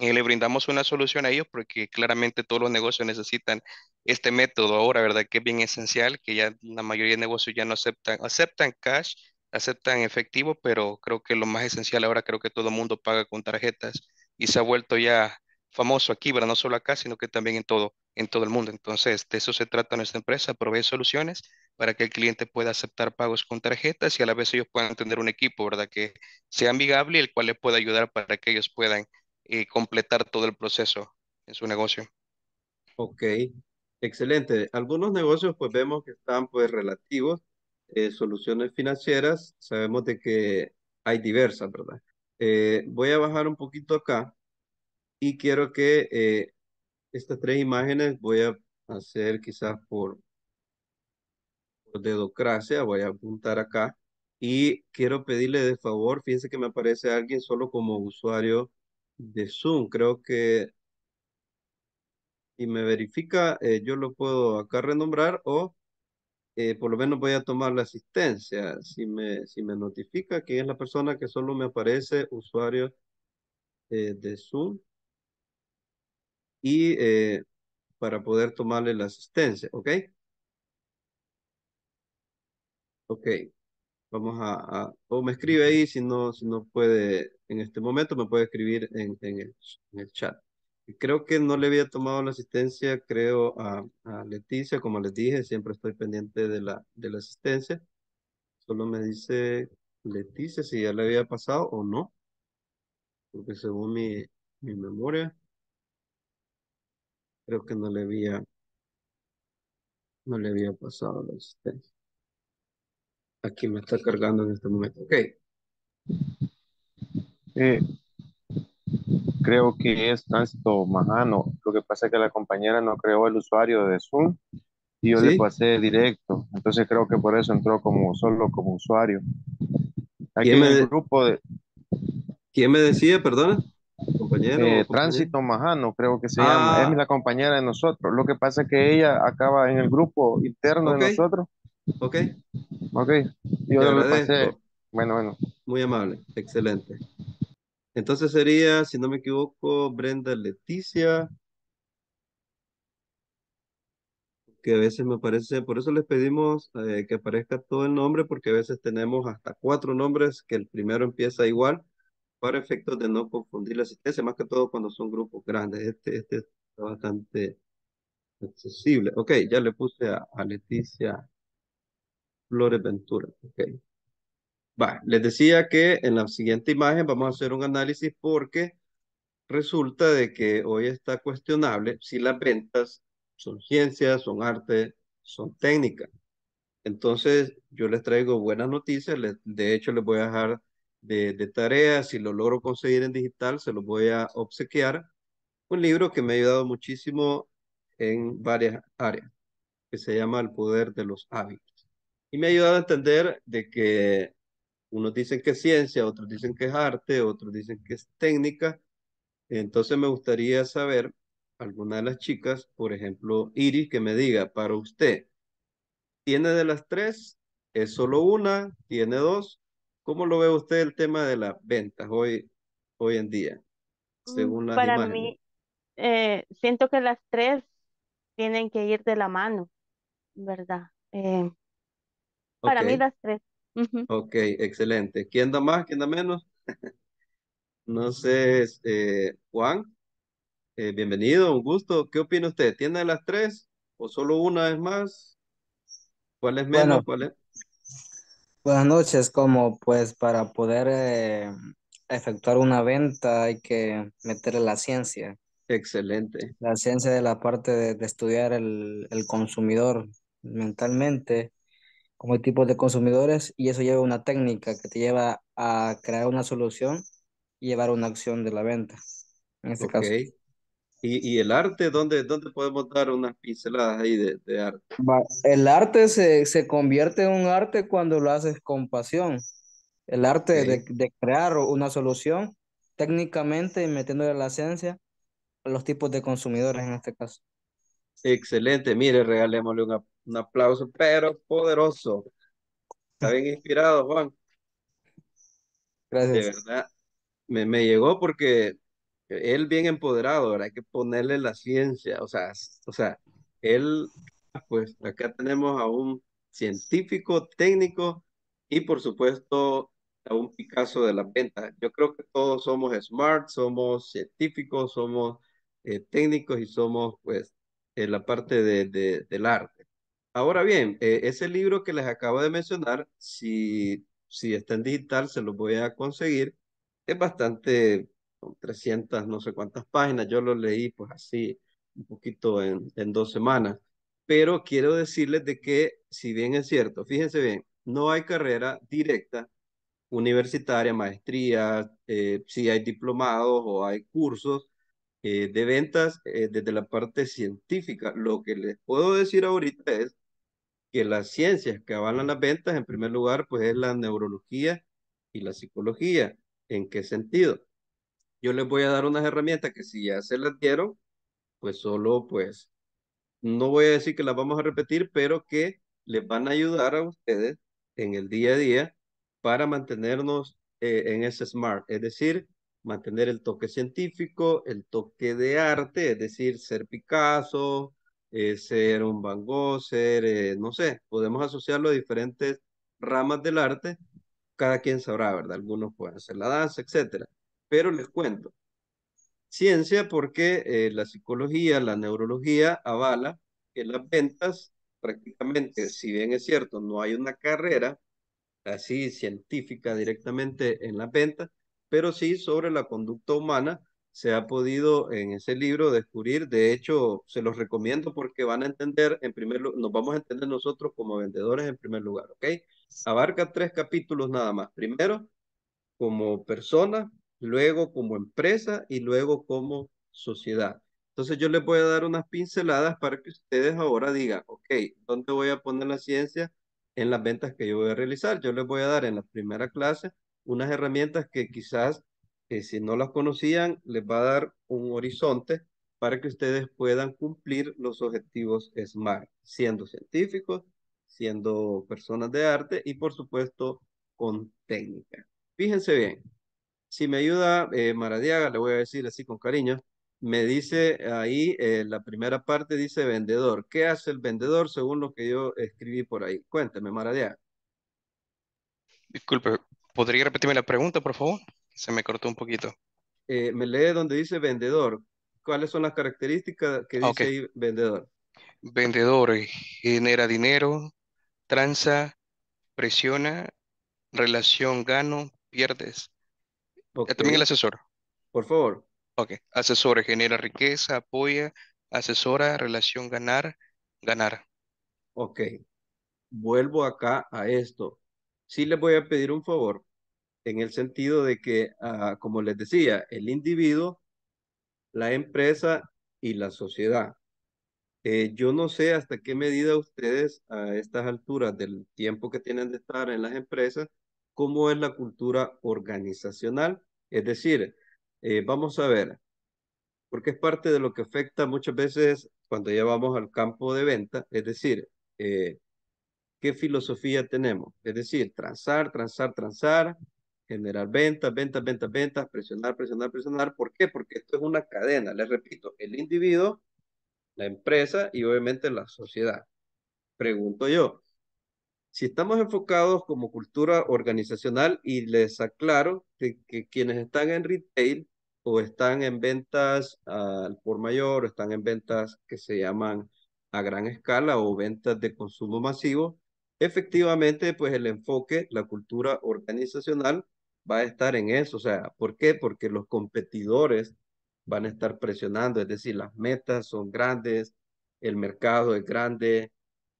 eh, le brindamos una solución a ellos porque claramente todos los negocios necesitan este método ahora, ¿verdad? Que es bien esencial, que ya la mayoría de negocios ya no aceptan, aceptan cash, aceptan efectivo, pero creo que lo más esencial ahora, creo que todo el mundo paga con tarjetas y se ha vuelto ya famoso aquí, ¿verdad? No solo acá, sino que también en todo, en todo el mundo. Entonces, de eso se trata nuestra empresa, proveer soluciones para que el cliente pueda aceptar pagos con tarjetas y a la vez ellos puedan tener un equipo, ¿verdad? Que sea amigable y el cual les pueda ayudar para que ellos puedan y completar todo el proceso en su negocio. Ok, excelente. Algunos negocios pues vemos que están pues relativos, eh, soluciones financieras, sabemos de que hay diversas, ¿verdad? Eh, voy a bajar un poquito acá y quiero que eh, estas tres imágenes voy a hacer quizás por, dedocracia, voy a apuntar acá y quiero pedirle de favor, fíjense que me aparece alguien solo como usuario de Zoom, creo que y me verifica, eh, yo lo puedo acá renombrar o eh, por lo menos voy a tomar la asistencia. Si me, si me notifica quién es la persona que solo me aparece usuario eh, de Zoom. Y eh, para poder tomarle la asistencia, ¿ok? Ok, vamos a, a- o me escribe ahí si no, si no puede en este momento, me puede escribir en, en el, en el chat. Creo que no le había tomado la asistencia, creo, a, a Leticia, como les dije, siempre estoy pendiente de la, de la asistencia. Solo me dice Leticia si ya le había pasado o no, porque según mi, mi memoria, creo que no le había, no le había pasado la asistencia. Aquí me está cargando en este momento. Ok, Eh, creo que es Tránsito Majano. Lo que pasa es que la compañera no creó el usuario de Zoom y yo le pasé directo. Entonces creo que por eso entró como solo como usuario. Aquí ¿Quién me, el grupo de quién me decía, perdona? ¿Compañero eh? Tránsito Majano, creo que se llama. Es Ah, la compañera de nosotros. Lo que pasa es que ella acaba en el grupo interno de nosotros. ok, Ok. Yo le pasé. Bueno, bueno. Muy amable, excelente. Entonces sería, si no me equivoco, Brenda Leticia, que a veces me parece, por eso les pedimos eh, que aparezca todo el nombre, porque a veces tenemos hasta cuatro nombres que el primero empieza igual, para efectos de no confundir la asistencia, más que todo cuando son grupos grandes. Este, este está bastante accesible. Ok, ya le puse a, Leticia Flores Ventura. Ok. Va, les decía que en la siguiente imagen vamos a hacer un análisis porque resulta de que hoy está cuestionable si las ventas son ciencias, son arte, son técnica. Entonces, yo les traigo buenas noticias. de hecho, les voy a dejar de, de tarea. Si lo logro conseguir en digital, se los voy a obsequiar. Un libro que me ha ayudado muchísimo en varias áreas, que se llama El poder de los hábitos. Y me ha ayudado a entender de que unos dicen que es ciencia, otros dicen que es arte, otros dicen que es técnica. Entonces me gustaría saber, alguna de las chicas, por ejemplo, Iris, que me diga, para usted, ¿tiene de las tres? ¿Es solo una? ¿Tiene dos? ¿Cómo lo ve usted el tema de las ventas hoy, hoy en día, Mm, según las Para imágenes? mí, eh, siento que las tres tienen que ir de la mano, ¿verdad? Eh, para mí las tres. Ok, excelente. ¿Quién da más? ¿Quién da menos? No sé, eh, Juan, eh, bienvenido, un gusto. ¿Qué opina usted? ¿Tiene de las tres o solo una es más? ¿Cuál es menos? Bueno, ¿Cuál es? Buenas noches. Como pues para poder eh, efectuar una venta hay que meterle la ciencia. Excelente. La ciencia de la parte de, de estudiar el, el consumidor mentalmente, como tipos de consumidores, y eso lleva una técnica que te lleva a crear una solución y llevar una acción de la venta, en este Ok. caso. ¿Y, y el arte? ¿Dónde, dónde podemos dar unas pinceladas ahí de, de arte? El arte se, se convierte en un arte cuando lo haces con pasión. El arte de, Ok. de crear una solución técnicamente y metiéndole la ciencia a los tipos de consumidores en este caso. Excelente. Mire, regalémosle un, ap- un aplauso, pero poderoso. Está bien inspirado, Juan. De Gracias. verdad. Me, me llegó porque él bien empoderado, ¿verdad? Hay que ponerle la ciencia, o sea, o sea, él, pues acá tenemos a un científico, técnico y por supuesto a un Picasso de la venta. Yo creo que todos somos smart, somos científicos, somos eh, técnicos y somos pues en la parte de- del arte. Ahora bien, eh, ese libro que les acabo de mencionar, si, si está en digital, se lo voy a conseguir. Es bastante, son 300, no sé cuántas páginas. Yo lo leí pues así, un poquito en, en dos semanas. Pero quiero decirles de que, si bien es cierto, fíjense bien, no hay carrera directa universitaria, maestría, eh, si hay diplomados o hay cursos eh, de ventas eh, desde la parte científica. Lo que les puedo decir ahorita es que las ciencias que avalan las ventas, en primer lugar, pues es la neurología y la psicología. ¿En qué sentido? Yo les voy a dar unas herramientas que si ya se las dieron, pues solo, pues, no voy a decir que las vamos a repetir, pero que les van a ayudar a ustedes en el día a día para mantenernos eh, en ese smart, es decir, mantener el toque científico, el toque de arte, es decir, ser Picasso, eh, ser un Van Gogh, ser, eh, no sé, podemos asociarlo a diferentes ramas del arte, cada quien sabrá, ¿verdad? Algunos pueden hacer la danza, etcétera. Pero les cuento, ciencia porque eh, la psicología, la neurología avala que las ventas prácticamente, si bien es cierto, no hay una carrera así científica directamente en las ventas, pero sí sobre la conducta humana se ha podido en ese libro descubrir. De hecho, se los recomiendo porque van a entender, en primer lugar, nos vamos a entender nosotros como vendedores en primer lugar, ¿ok? Abarca tres capítulos nada más. Primero, como persona, luego como empresa y luego como sociedad. Entonces yo les voy a dar unas pinceladas para que ustedes ahora digan, ok, ¿dónde voy a poner la ciencia en las ventas que yo voy a realizar? Yo les voy a dar en la primera clase unas herramientas que quizás que si no las conocían les va a dar un horizonte para que ustedes puedan cumplir los objetivos SMART, siendo científicos, siendo personas de arte y por supuesto con técnica. Fíjense bien, si me ayuda eh, Maradiaga, le voy a decir así con cariño, me dice ahí, eh, la primera parte dice vendedor. ¿Qué hace el vendedor según lo que yo escribí por ahí? Cuéntame, Maradiaga. Disculpe, ¿podría repetirme la pregunta, por favor? Se me cortó un poquito. Eh, me lee donde dice vendedor. ¿Cuáles son las características que dice Ok. ahí vendedor? Vendedor genera dinero, tranza, presiona, relación gano, pierdes. También el asesor. por favor. Ok. Asesor genera riqueza, apoya, asesora, relación ganar, ganar. Ok, vuelvo acá a esto. Sí les voy a pedir un favor en el sentido de que, ah, como les decía, el individuo, la empresa y la sociedad. Eh, yo no sé hasta qué medida ustedes a estas alturas del tiempo que tienen de estar en las empresas, cómo es la cultura organizacional. Es decir, eh, vamos a ver, porque es parte de lo que afecta muchas veces cuando ya vamos al campo de venta, es decir, eh, ¿qué filosofía tenemos? Es decir, transar, transar, transar, generar ventas, ventas, ventas, ventas, presionar, presionar, presionar. ¿Por qué? Porque esto es una cadena, les repito, el individuo, la empresa y obviamente la sociedad. Pregunto yo, si estamos enfocados como cultura organizacional y les aclaro que, quienes están en retail o están en ventas al por mayor o están en ventas que se llaman a gran escala o ventas de consumo masivo, efectivamente pues el enfoque, la cultura organizacional va a estar en eso. O sea, ¿por qué? Porque los competidores van a estar presionando, es decir, las metas son grandes, el mercado es grande,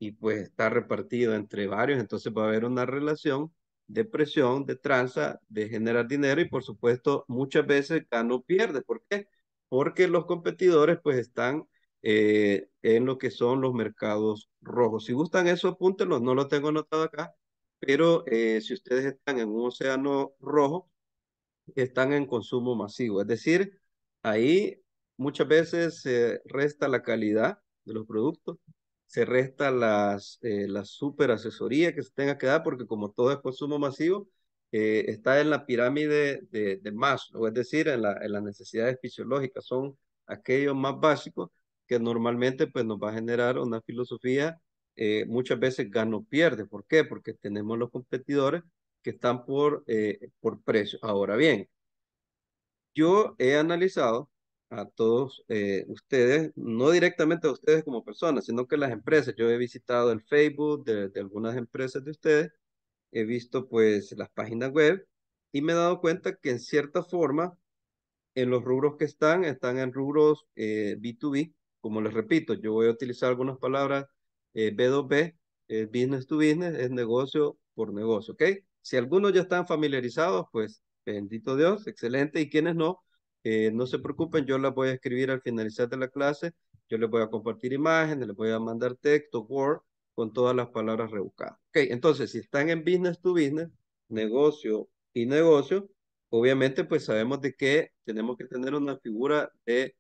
y pues está repartido entre varios, entonces va a haber una relación de presión, de tranza, de generar dinero y por supuesto muchas veces gano pierde. ¿Por qué? Porque los competidores pues están eh, en lo que son los mercados rojos. Si gustan eso, apúntenlo, no lo tengo anotado acá, pero eh, si ustedes están en un océano rojo, están en consumo masivo. Es decir, ahí muchas veces se resta la calidad de los productos, se resta las, eh, la super asesoría que se tenga que dar, porque como todo es consumo masivo, eh, está en la pirámide de, de Maslow, es decir, en, la, en las necesidades fisiológicas, son aquellos más básicos que normalmente pues, nos va a generar una filosofía eh, muchas veces gano-pierde. ¿Por qué? Porque tenemos los competidores que están por, eh, por precio. Ahora bien, yo he analizado a todos eh, ustedes, no directamente a ustedes como personas, sino que las empresas. Yo he visitado el Facebook de, algunas empresas de ustedes, he visto pues las páginas web y me he dado cuenta que en cierta forma, en los rubros que están, están en rubros eh, B2B. Como les repito, yo voy a utilizar algunas palabras eh, B2B, eh, business to business, es negocio por negocio, ¿ok? Si algunos ya están familiarizados, pues bendito Dios, excelente. Y quienes no, eh, no se preocupen, yo las voy a escribir al finalizar de la clase. Yo les voy a compartir imágenes, les voy a mandar texto, Word, con todas las palabras rebuscadas. Ok, entonces, si están en business to business, negocio y negocio, obviamente, pues sabemos de que tenemos que tener una figura de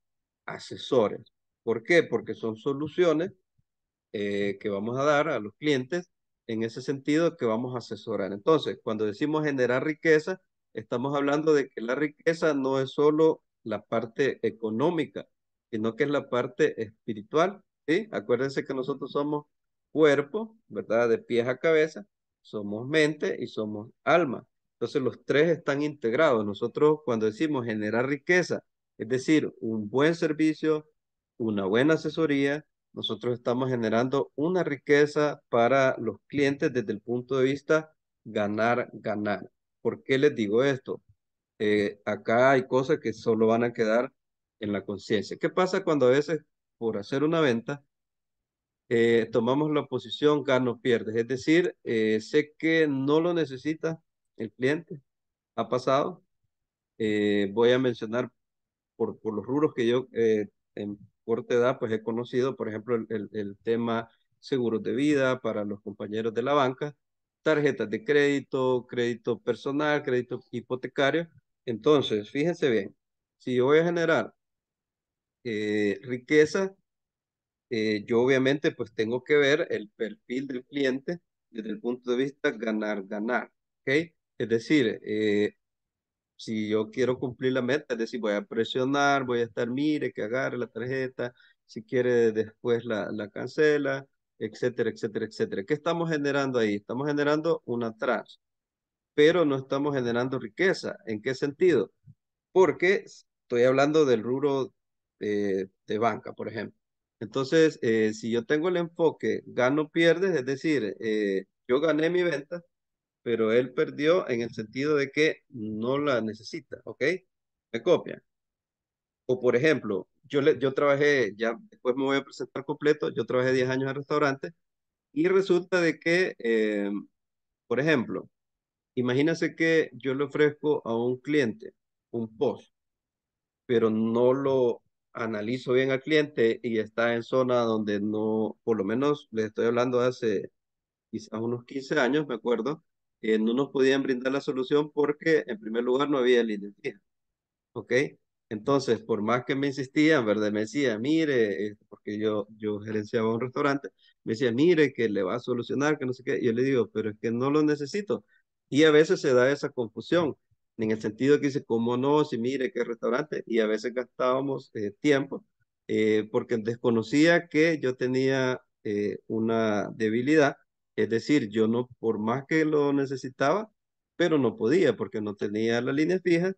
asesores. ¿Por qué? Porque son soluciones eh, que vamos a dar a los clientes en ese sentido que vamos a asesorar. Entonces, cuando decimos generar riqueza, estamos hablando de que la riqueza no es solo la parte económica, sino que es la parte espiritual, ¿sí? Acuérdense que nosotros somos cuerpo, ¿verdad? De pies a cabeza, somos mente y somos alma. Entonces los tres están integrados. Nosotros cuando decimos generar riqueza, es decir, un buen servicio, una buena asesoría, nosotros estamos generando una riqueza para los clientes desde el punto de vista ganar, ganar. ¿Por qué les digo esto? Eh, acá hay cosas que solo van a quedar en la conciencia. ¿Qué pasa cuando a veces por hacer una venta eh, tomamos la posición gano pierdes? Es decir, eh, sé que no lo necesita el cliente. Ha pasado. voy a mencionar por, los rubros que yo en corta edad pues he conocido, por ejemplo, el, el tema seguros de vida para los compañeros de la banca tarjetas de crédito, crédito personal, crédito hipotecario. Entonces, fíjense bien, si yo voy a generar eh, riqueza, eh, yo obviamente pues tengo que ver el perfil del cliente desde el punto de vista ganar, ganar, ¿ok? Es decir, eh, si yo quiero cumplir la meta, es decir, voy a presionar, voy a estar, mire, que agarre la tarjeta, si quiere después la, la cancela, etcétera, etcétera, etcétera. ¿Qué estamos generando ahí? Estamos generando una trans, pero no estamos generando riqueza. ¿En qué sentido? Porque estoy hablando del rubro de, banca, por ejemplo. Entonces, eh, si yo tengo el enfoque gano, pierdes, es decir, eh, yo gané mi venta, pero él perdió en el sentido de que no la necesita, ¿ok? Me copian. O por ejemplo, yo, le, yo trabajé, ya después me voy a presentar completo, yo trabajé 10 años en restaurante y resulta de que, eh, por ejemplo, imagínese que yo le ofrezco a un cliente un post, pero no lo analizo bien al cliente y está en zona donde no, por lo menos les estoy hablando hace quizás unos 15 años, me acuerdo, eh, no nos podían brindar la solución porque en primer lugar no había línea fija. ¿Ok? Entonces, por más que me insistían, ¿verdad? Me decía, mire, eh, porque yo, yo gerenciaba un restaurante, me decía, mire, que le va a solucionar, que no sé qué. Y yo le digo, pero es que no lo necesito. Y a veces se da esa confusión, en el sentido que dice, ¿cómo no? Si mire qué restaurante. Y a veces gastábamos eh, tiempo, eh, porque desconocía que yo tenía una debilidad. Es decir, yo no, por más que lo necesitaba, pero no podía, porque no tenía la línea fija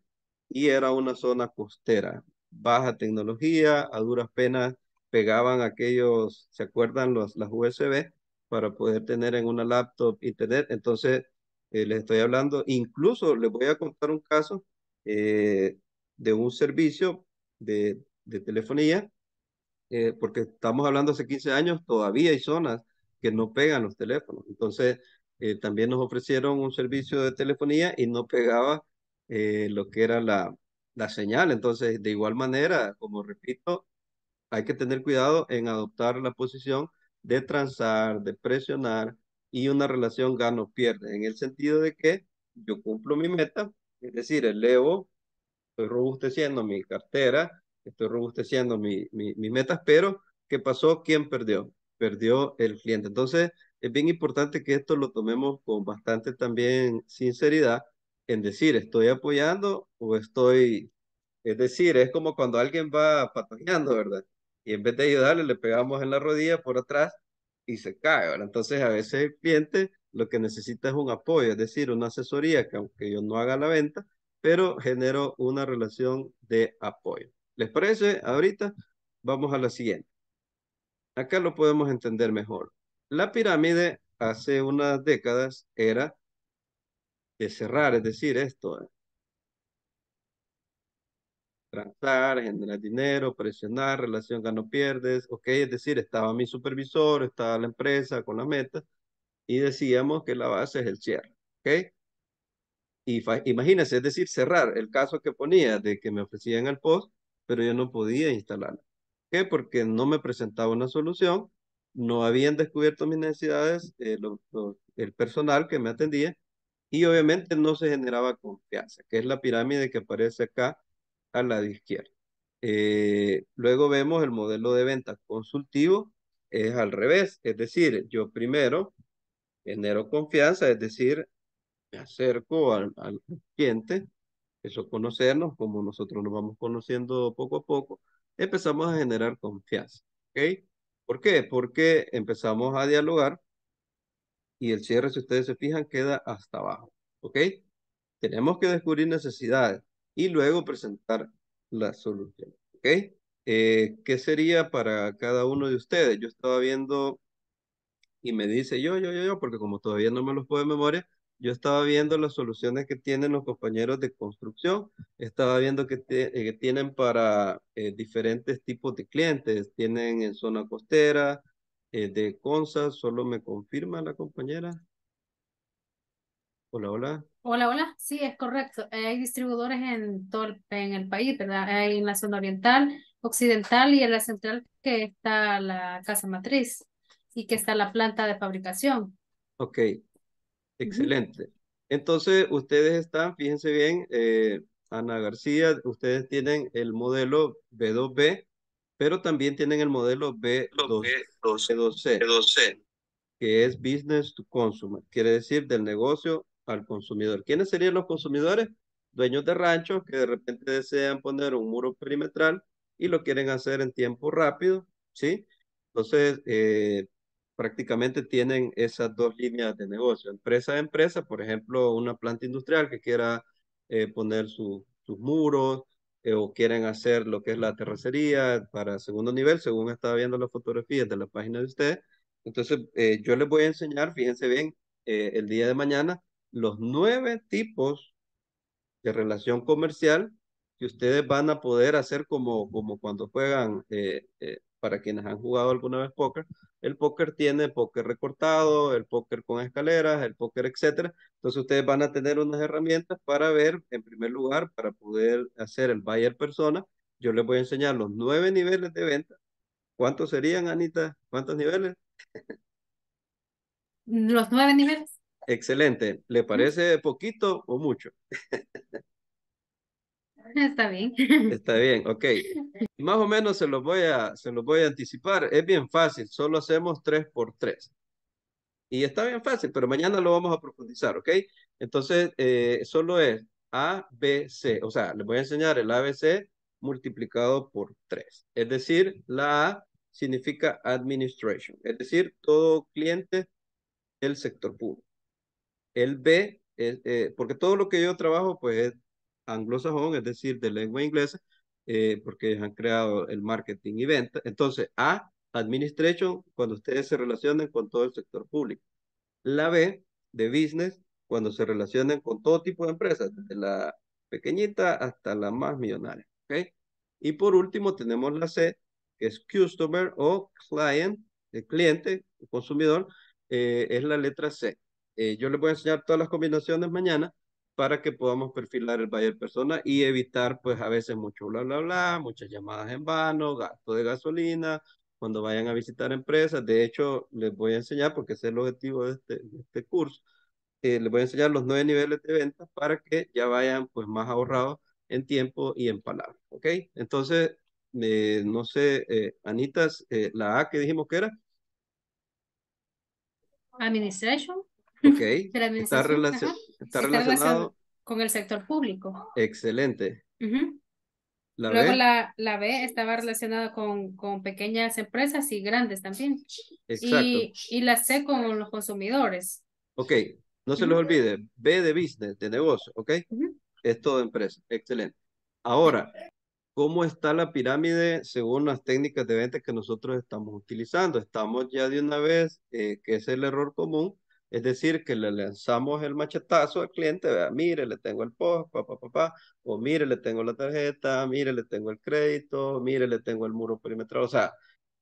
y era una zona costera, baja tecnología, a duras penas pegaban aquellos, ¿se acuerdan? Los, las USB para poder tener en una laptop internet. Entonces, eh, les estoy hablando, incluso les voy a contar un caso eh, de un servicio de, de telefonía, eh, porque estamos hablando hace 15 años, todavía hay zonas que no pegan los teléfonos. Entonces, también nos ofrecieron un servicio de telefonía y no pegaba eh, lo que era la, la señal. Entonces, de igual manera, como repito, hay que tener cuidado en adoptar la posición de transar, de presionar y una relación gano-pierde, en el sentido de que yo cumplo mi meta, es decir, elevo, estoy robusteciendo mi cartera, estoy robusteciendo mi, mi, mis metas, pero ¿qué pasó? ¿Quién perdió? Perdió el cliente. Entonces, es bien importante que esto lo tomemos con bastante también sinceridad en decir estoy apoyando o estoy, es decir, es como cuando alguien va patoneando, ¿verdad? Y en vez de ayudarle, le pegamos en la rodilla por atrás y se cae, ¿verdad? Entonces a veces el cliente lo que necesita es un apoyo, es decir, una asesoría que aunque yo no haga la venta, pero genero una relación de apoyo. ¿Les parece? Ahorita vamos a la siguiente. Acá lo podemos entender mejor. La pirámide hace unas décadas era de cerrar, es decir, esto, eh. transar, generar dinero, presionar, relación gano-pierdes, ok, es decir, estaba mi supervisor, estaba la empresa con la meta y decíamos que la base es el cierre, ok. Y imagínense, es decir, cerrar el caso que ponía de que me ofrecían el post, pero yo no podía instalarlo. ¿Qué? Porque no me presentaba una solución, no habían descubierto mis necesidades, eh, el personal que me atendía, y obviamente no se generaba confianza, que es la pirámide que aparece acá a la izquierda. Eh, luego vemos el modelo de venta consultivo, es al revés, es decir, yo primero genero confianza, es decir, me acerco al, al cliente, eso conocernos, como nosotros nos vamos conociendo poco a poco, empezamos a generar confianza, ¿ok? ¿Por qué? Porque empezamos a dialogar y el cierre, si ustedes se fijan, queda hasta abajo, ¿ok? Tenemos que descubrir necesidades y luego presentar la solución, ¿ok? Eh, ¿Qué sería para cada uno de ustedes? Yo estaba viendo y me dice yo, yo, yo, yo, porque como todavía no me los puedo de memoria, yo estaba viendo las soluciones que tienen los compañeros de construcción, estaba viendo que, eh, tienen para eh, diferentes tipos de clientes, tienen en zona costera, eh, de Consa, solo me confirma la compañera. Hola, hola. Hola, hola. Sí, es correcto. Hay distribuidores en todo el, en el país, ¿verdad? Hay en la zona oriental, occidental y en la central que está la casa matriz y que está la planta de fabricación. Ok, excelente. Entonces, ustedes están, fíjense bien, eh, Ana García, ustedes tienen el modelo B2B, pero también tienen el modelo B2C, que es Business to Consumer, quiere decir del negocio al consumidor. ¿Quiénes serían los consumidores? Dueños de ranchos que de repente desean poner un muro perimetral y lo quieren hacer en tiempo rápido, ¿sí? Entonces, eh, prácticamente tienen esas dos líneas de negocio. Empresa a empresa, por ejemplo, una planta industrial que quiera eh, poner sus muros eh, o quieren hacer lo que es la terracería para segundo nivel, según estaba viendo las fotografías de la página de usted. Entonces, eh, yo les voy a enseñar, fíjense bien, el día de mañana, los nueve tipos de relación comercial que ustedes van a poder hacer como, como cuando juegan para quienes han jugado alguna vez póker, el póker tiene póker recortado, el póker con escaleras, el póker, etcétera. Entonces ustedes van a tener unas herramientas para ver, en primer lugar, para poder hacer el buyer persona. Yo les voy a enseñar los nueve niveles de venta. ¿Cuántos serían, Anita? ¿Cuántos niveles? Los nueve niveles. Excelente. ¿Le parece poquito o mucho? Está bien. Está bien, ok. Más o menos se los voy a, se los voy a anticipar. Es bien fácil, solo hacemos tres por tres. Y está bien fácil, pero mañana lo vamos a profundizar, ¿ok? Entonces, eh, solo es A, B, C. O sea, les voy a enseñar el ABC multiplicado por tres. Es decir, la A significa administration, es decir, todo cliente del sector público. El B, eh, porque todo lo que yo trabajo, pues es anglosajón, es decir, de lengua inglesa, eh, porque han creado el marketing y venta. Entonces, A, administration, cuando ustedes se relacionen con todo el sector público. La B, de business, cuando se relacionen con todo tipo de empresas, desde la pequeñita hasta la más millonaria. ¿okay? Y por último, tenemos la C, que es customer o client, el cliente, el consumidor, eh, es la letra C. Eh, yo les voy a enseñar todas las combinaciones mañana, para que podamos perfilar el buyer persona y evitar pues a veces mucho bla bla bla, muchas llamadas en vano, gasto de gasolina, cuando vayan a visitar empresas. De hecho, les voy a enseñar, porque ese es el objetivo de este, este curso, eh, les voy a enseñar los nueve niveles de ventas para que ya vayan pues más ahorrados en tiempo y en palabras, ¿ok? Entonces, eh, no sé, eh, Anita, eh, la A que dijimos que era. Administration. Ok. Está, relacion- está relacionado. con el sector público. Excelente. Ujú. La Luego B. la, la B estaba relacionada con, con pequeñas empresas y grandes también. Exacto. Y, y la C con los consumidores. Ok, no se les olvide, B de business, de negocio, ¿ok? Ujú. Es todo empresa, excelente. Ahora, ¿cómo está la pirámide según las técnicas de venta que nosotros estamos utilizando? Estamos ya de una vez, eh, que es el error común, es decir, que le lanzamos el machetazo al cliente, vea, mire, le tengo el post, papá, papá, o mire, le tengo la tarjeta, mire, le tengo el crédito, mire, le tengo el muro perimetral, o sea,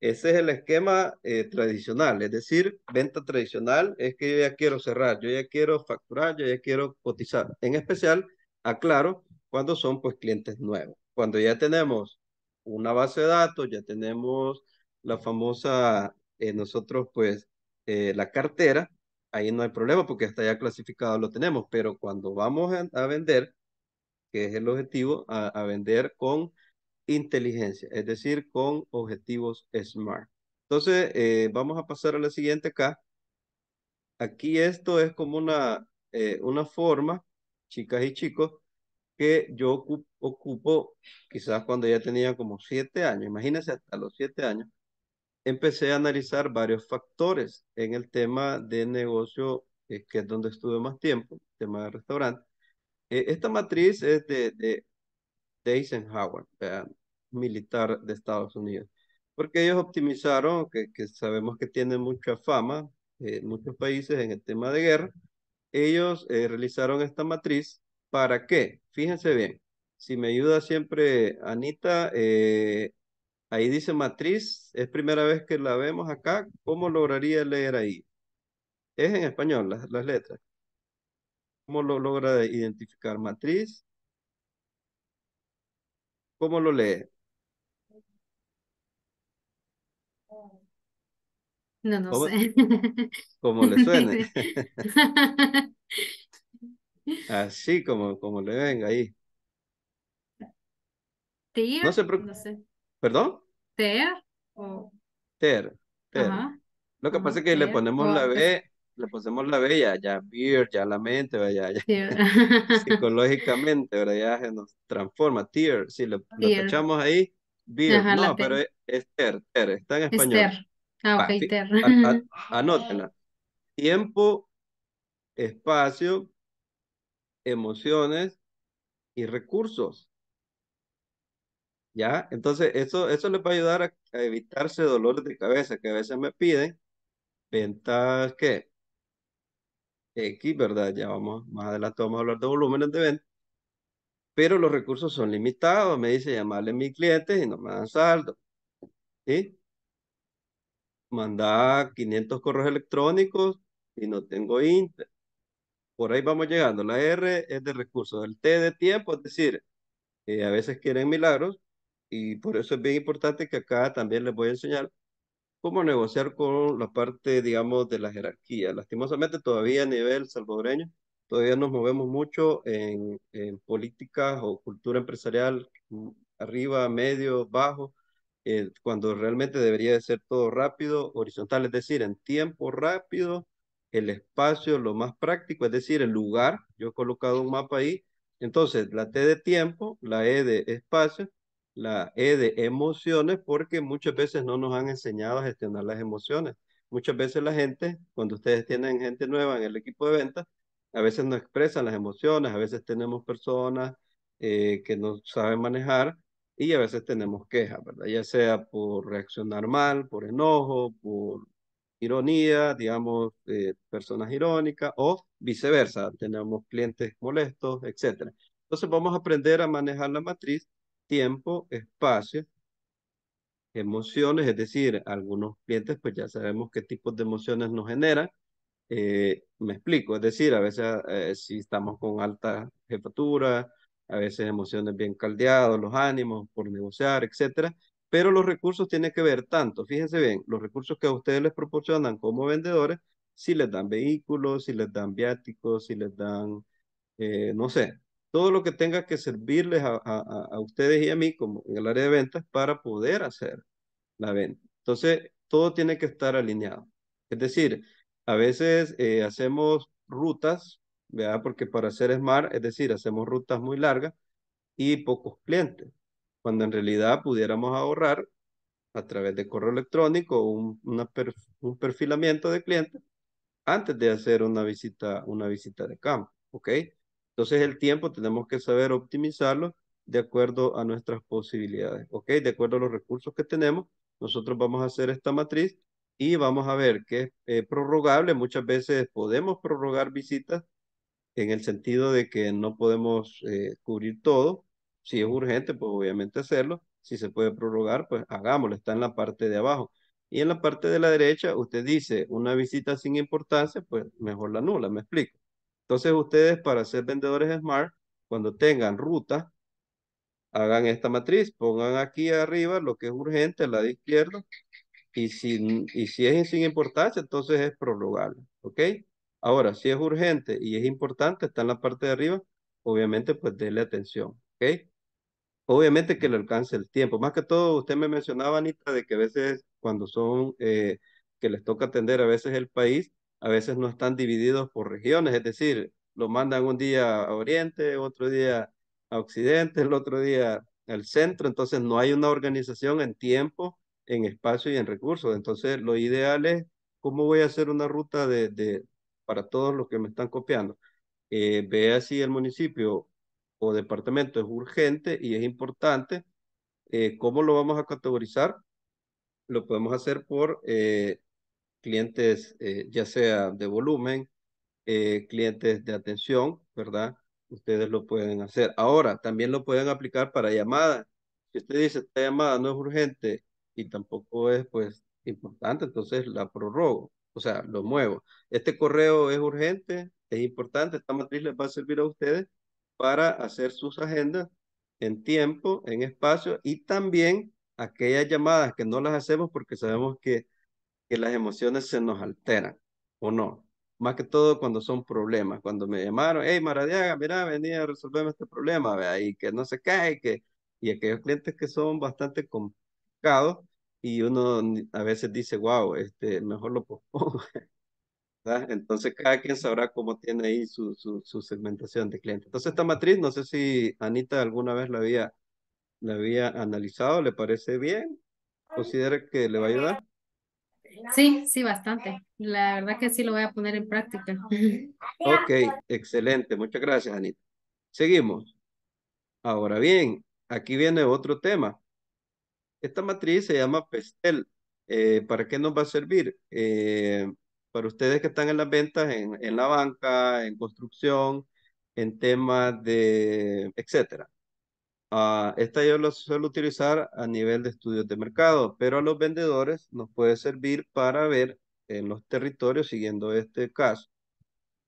ese es el esquema eh, tradicional, es decir, venta tradicional es que yo ya quiero cerrar, yo ya quiero facturar, yo ya quiero cotizar. En especial, aclaro, cuando son pues clientes nuevos. Cuando ya tenemos una base de datos, ya tenemos la famosa, eh, nosotros pues, eh, la cartera, ahí no hay problema porque hasta ya clasificado lo tenemos, pero cuando vamos a, vender, que es el objetivo, a, a vender con inteligencia, es decir, con objetivos SMART. Entonces, eh, vamos a pasar a la siguiente acá. Aquí esto es como una, eh, una forma, chicas y chicos, que yo ocupo, ocupo quizás cuando ya tenía como siete años, imagínense hasta los siete años, empecé a analizar varios factores en el tema de negocio, eh, que es donde estuve más tiempo, tema de restaurante. Eh, esta matriz es de, de, de Eisenhower, eh, militar de Estados Unidos, porque ellos optimizaron, que, que sabemos que tienen mucha fama en muchos países en el tema de guerra, ellos realizaron esta matriz ¿Para qué? Fíjense bien. Si me ayuda siempre Anita, eh, ahí dice matriz, es primera vez que la vemos acá. ¿Cómo lograría leer ahí? Es en español las, las letras. ¿Cómo lo logra identificar? Matriz. ¿Cómo lo lee? No, no ¿Cómo? sé. Como le suene. Así como, como le venga ahí. No se no preocupe. sé. ¿Perdón? Ter o Ter, ter. ajá, Lo que pasa es que le ponemos o la es B, le ponemos la B ya, ya beer, ya la mente, ya, ya psicológicamente, ¿verdad? Ya se nos transforma. Tear, si lo Tier. tachamos ahí, beer. Ajá, No, pero es, es ter, ter, está en Es español. ter. Ah, ok, ter. an- an- anótenla. Tiempo, espacio, emociones y recursos. ¿Ya? Entonces, eso, eso les va a ayudar a, evitarse dolores de cabeza que a veces me piden. Ventas, ¿qué? X, ¿verdad? Ya vamos, más adelante vamos a hablar de volúmenes de venta. Pero los recursos son limitados. Me dice llamarle a mis clientes y no me dan saldo. ¿Sí? Mandar 500 correos electrónicos y no tengo Inter. Por ahí vamos llegando. La R es de recursos. El T de tiempo, es decir, eh, a veces quieren milagros y por eso es bien importante que acá también les voy a enseñar cómo negociar con la parte, digamos, de la jerarquía. Lastimosamente todavía a nivel salvadoreño, todavía nos movemos mucho en, en políticas o cultura empresarial, mm, arriba, medio, bajo, eh, cuando realmente debería de ser todo rápido, horizontal, es decir, en tiempo rápido, el espacio lo más práctico, es decir, el lugar, yo he colocado un mapa ahí, entonces la T de tiempo, la E de espacio, la E de emociones, porque muchas veces no nos han enseñado a gestionar las emociones. Muchas veces la gente, cuando ustedes tienen gente nueva en el equipo de ventas, a veces no expresan las emociones, a veces tenemos personas eh, que no saben manejar y a veces tenemos quejas, ¿verdad? Ya sea por reaccionar mal, por enojo, por ironía, digamos, eh, personas irónicas o viceversa, tenemos clientes molestos, etcétera. Entonces vamos a aprender a manejar la matriz tiempo, espacio, emociones, es decir, algunos clientes pues ya sabemos qué tipos de emociones nos generan. Eh, me explico, es decir, a veces eh, si estamos con alta jefatura, a veces emociones bien caldeados, los ánimos por negociar, etcétera. Pero los recursos tienen que ver tanto, fíjense bien, los recursos que a ustedes les proporcionan como vendedores, si les dan vehículos, si les dan viáticos, si les dan, eh, no sé, todo lo que tenga que servirles a, a, ustedes y a mí como en el área de ventas para poder hacer la venta. Entonces, todo tiene que estar alineado. Es decir, a veces eh, hacemos rutas, ¿verdad? Porque para hacer Smart, es decir, hacemos rutas muy largas y pocos clientes, cuando en realidad pudiéramos ahorrar a través de correo electrónico un, un perfilamiento de clientes antes de hacer una visita, una visita de campo, ¿ok? Entonces el tiempo tenemos que saber optimizarlo de acuerdo a nuestras posibilidades, ¿ok? De acuerdo a los recursos que tenemos, nosotros vamos a hacer esta matriz y vamos a ver que es eh, prorrogable. Muchas veces podemos prorrogar visitas en el sentido de que no podemos eh, cubrir todo. Si es urgente, pues obviamente hacerlo. Si se puede prorrogar, pues hagámoslo. Está en la parte de abajo. Y en la parte de la derecha, usted dice una visita sin importancia, pues mejor la nula, me explico. Entonces ustedes para ser vendedores smart, cuando tengan ruta, hagan esta matriz, pongan aquí arriba lo que es urgente, al lado izquierdo, y si, y si es sin importancia, entonces es prorrogable, ¿ok? Ahora, si es urgente y es importante, está en la parte de arriba, obviamente pues déle atención, ¿ok? Obviamente que le alcance el tiempo. Más que todo, usted me mencionaba, Anita, de que a veces cuando son, eh, que les toca atender a veces el país, a veces no están divididos por regiones, es decir, lo mandan un día a Oriente, otro día a Occidente, el otro día al centro, entonces no hay una organización en tiempo, en espacio y en recursos. Entonces lo ideal es, ¿cómo voy a hacer una ruta de, de para todos los que me están copiando? Eh, vea si el municipio o departamento es urgente y es importante. Eh, ¿Cómo lo vamos a categorizar? Lo podemos hacer por eh, clientes, eh, ya sea de volumen, eh, clientes de atención, ¿verdad? Ustedes lo pueden hacer. Ahora, también lo pueden aplicar para llamadas. Si usted dice, esta llamada no es urgente y tampoco es, pues, importante, entonces la prorrogo, o sea, lo muevo. Este correo es urgente, es importante, esta matriz les va a servir a ustedes para hacer sus agendas en tiempo, en espacio y también aquellas llamadas que no las hacemos porque sabemos que, que las emociones se nos alteran o no. Más que todo cuando son problemas, cuando me llamaron, hey Maradiaga, mira, venía a resolverme este problema, vea, y que no se cae, que, y aquellos clientes que son bastante complicados y uno a veces dice, wow, este, mejor lo pospongo. Entonces cada quien sabrá cómo tiene ahí su, su, su, segmentación de clientes. Entonces esta matriz, no sé si Anita alguna vez la había, la había analizado, ¿le parece bien? ¿Considera que le va a ayudar? Sí, sí, bastante. La verdad que sí lo voy a poner en práctica. Ok, excelente. Muchas gracias, Anita. Seguimos. Ahora bien, aquí viene otro tema. Esta matriz se llama PESTEL. Eh, ¿Para qué nos va a servir? Eh, para ustedes que están en las ventas, en, en la banca, en construcción, en temas de, etcétera. Uh, esta yo lo suelo utilizar a nivel de estudios de mercado, pero a los vendedores nos puede servir para ver en los territorios, siguiendo este caso,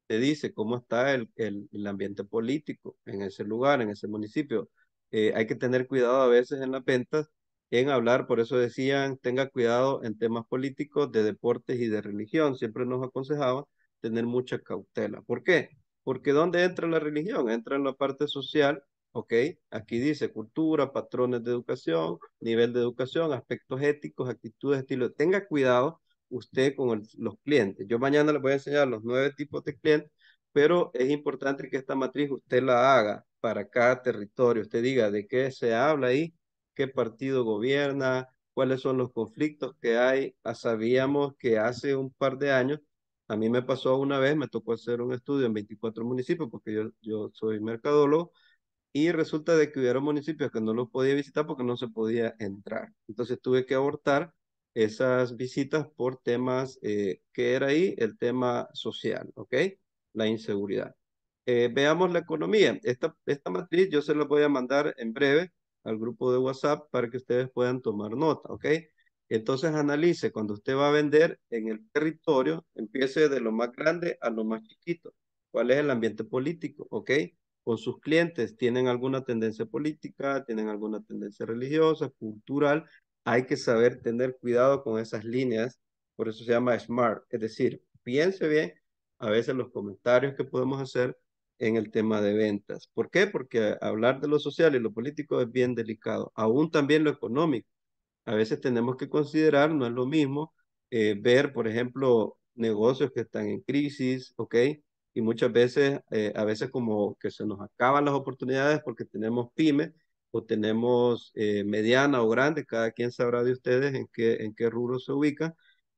te dice cómo está el, el, el ambiente político en ese lugar, en ese municipio. Eh, hay que tener cuidado a veces en las ventas en hablar, por eso decían, tenga cuidado en temas políticos, de deportes y de religión. Siempre nos aconsejaba tener mucha cautela. ¿Por qué? Porque ¿dónde entra la religión? Entra en la parte social ¿ok? Aquí dice cultura, patrones de educación, nivel de educación, aspectos éticos, actitudes, estilo. Tenga cuidado usted con el, los clientes. Yo mañana les voy a enseñar los nueve tipos de clientes, pero es importante que esta matriz usted la haga para cada territorio. Usted diga de qué se habla ahí, qué partido gobierna, cuáles son los conflictos que hay. Ah, sabíamos que hace un par de años, a mí me pasó una vez, me tocó hacer un estudio en 24 municipios, porque yo, yo soy mercadólogo, y resulta de que hubiera municipios que no los podía visitar porque no se podía entrar. Entonces tuve que abortar esas visitas por temas eh, que era ahí el tema social, ¿ok? La inseguridad. Eh, veamos la economía. Esta, esta matriz yo se la voy a mandar en breve al grupo de WhatsApp para que ustedes puedan tomar nota, ¿ok? Entonces analice cuando usted va a vender en el territorio, empiece de lo más grande a lo más chiquito. ¿Cuál es el ambiente político? ¿Ok? Con sus clientes tienen alguna tendencia política, tienen alguna tendencia religiosa, cultural, hay que saber tener cuidado con esas líneas, por eso se llama SMART, es decir, piense bien a veces los comentarios que podemos hacer en el tema de ventas. ¿Por qué? Porque hablar de lo social y lo político es bien delicado, aún también lo económico. A veces tenemos que considerar, no es lo mismo, eh, ver, por ejemplo, negocios que están en crisis, ¿ok? Y muchas veces, eh, a veces como que se nos acaban las oportunidades porque tenemos pymes o tenemos eh, mediana o grande, cada quien sabrá de ustedes en qué, en qué rubro se ubica,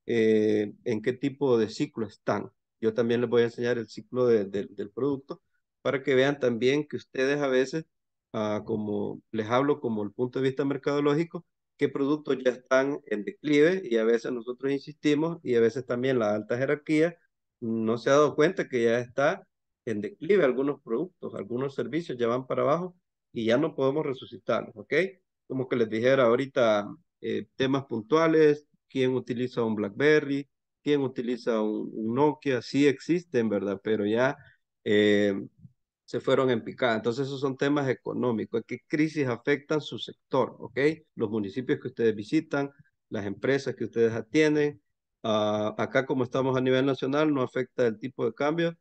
eh, en qué tipo de ciclo están. Yo también les voy a enseñar el ciclo de, de, del producto para que vean también que ustedes a veces, ah, como les hablo como el punto de vista mercadológico, qué productos ya están en declive y a veces nosotros insistimos y a veces también la alta jerarquía no se ha dado cuenta que ya está en declive algunos productos, algunos servicios ya van para abajo y ya no podemos resucitarlos, ¿ok? Como que les dijera ahorita eh, temas puntuales, quién utiliza un BlackBerry, quién utiliza un, Nokia, sí existen, ¿verdad? Pero ya eh, se fueron en picada. Entonces esos son temas económicos, qué crisis afectan su sector, ¿ok? Los municipios que ustedes visitan, las empresas que ustedes atienden, Uh, acá como estamos a nivel nacional no afecta el tipo de cambio,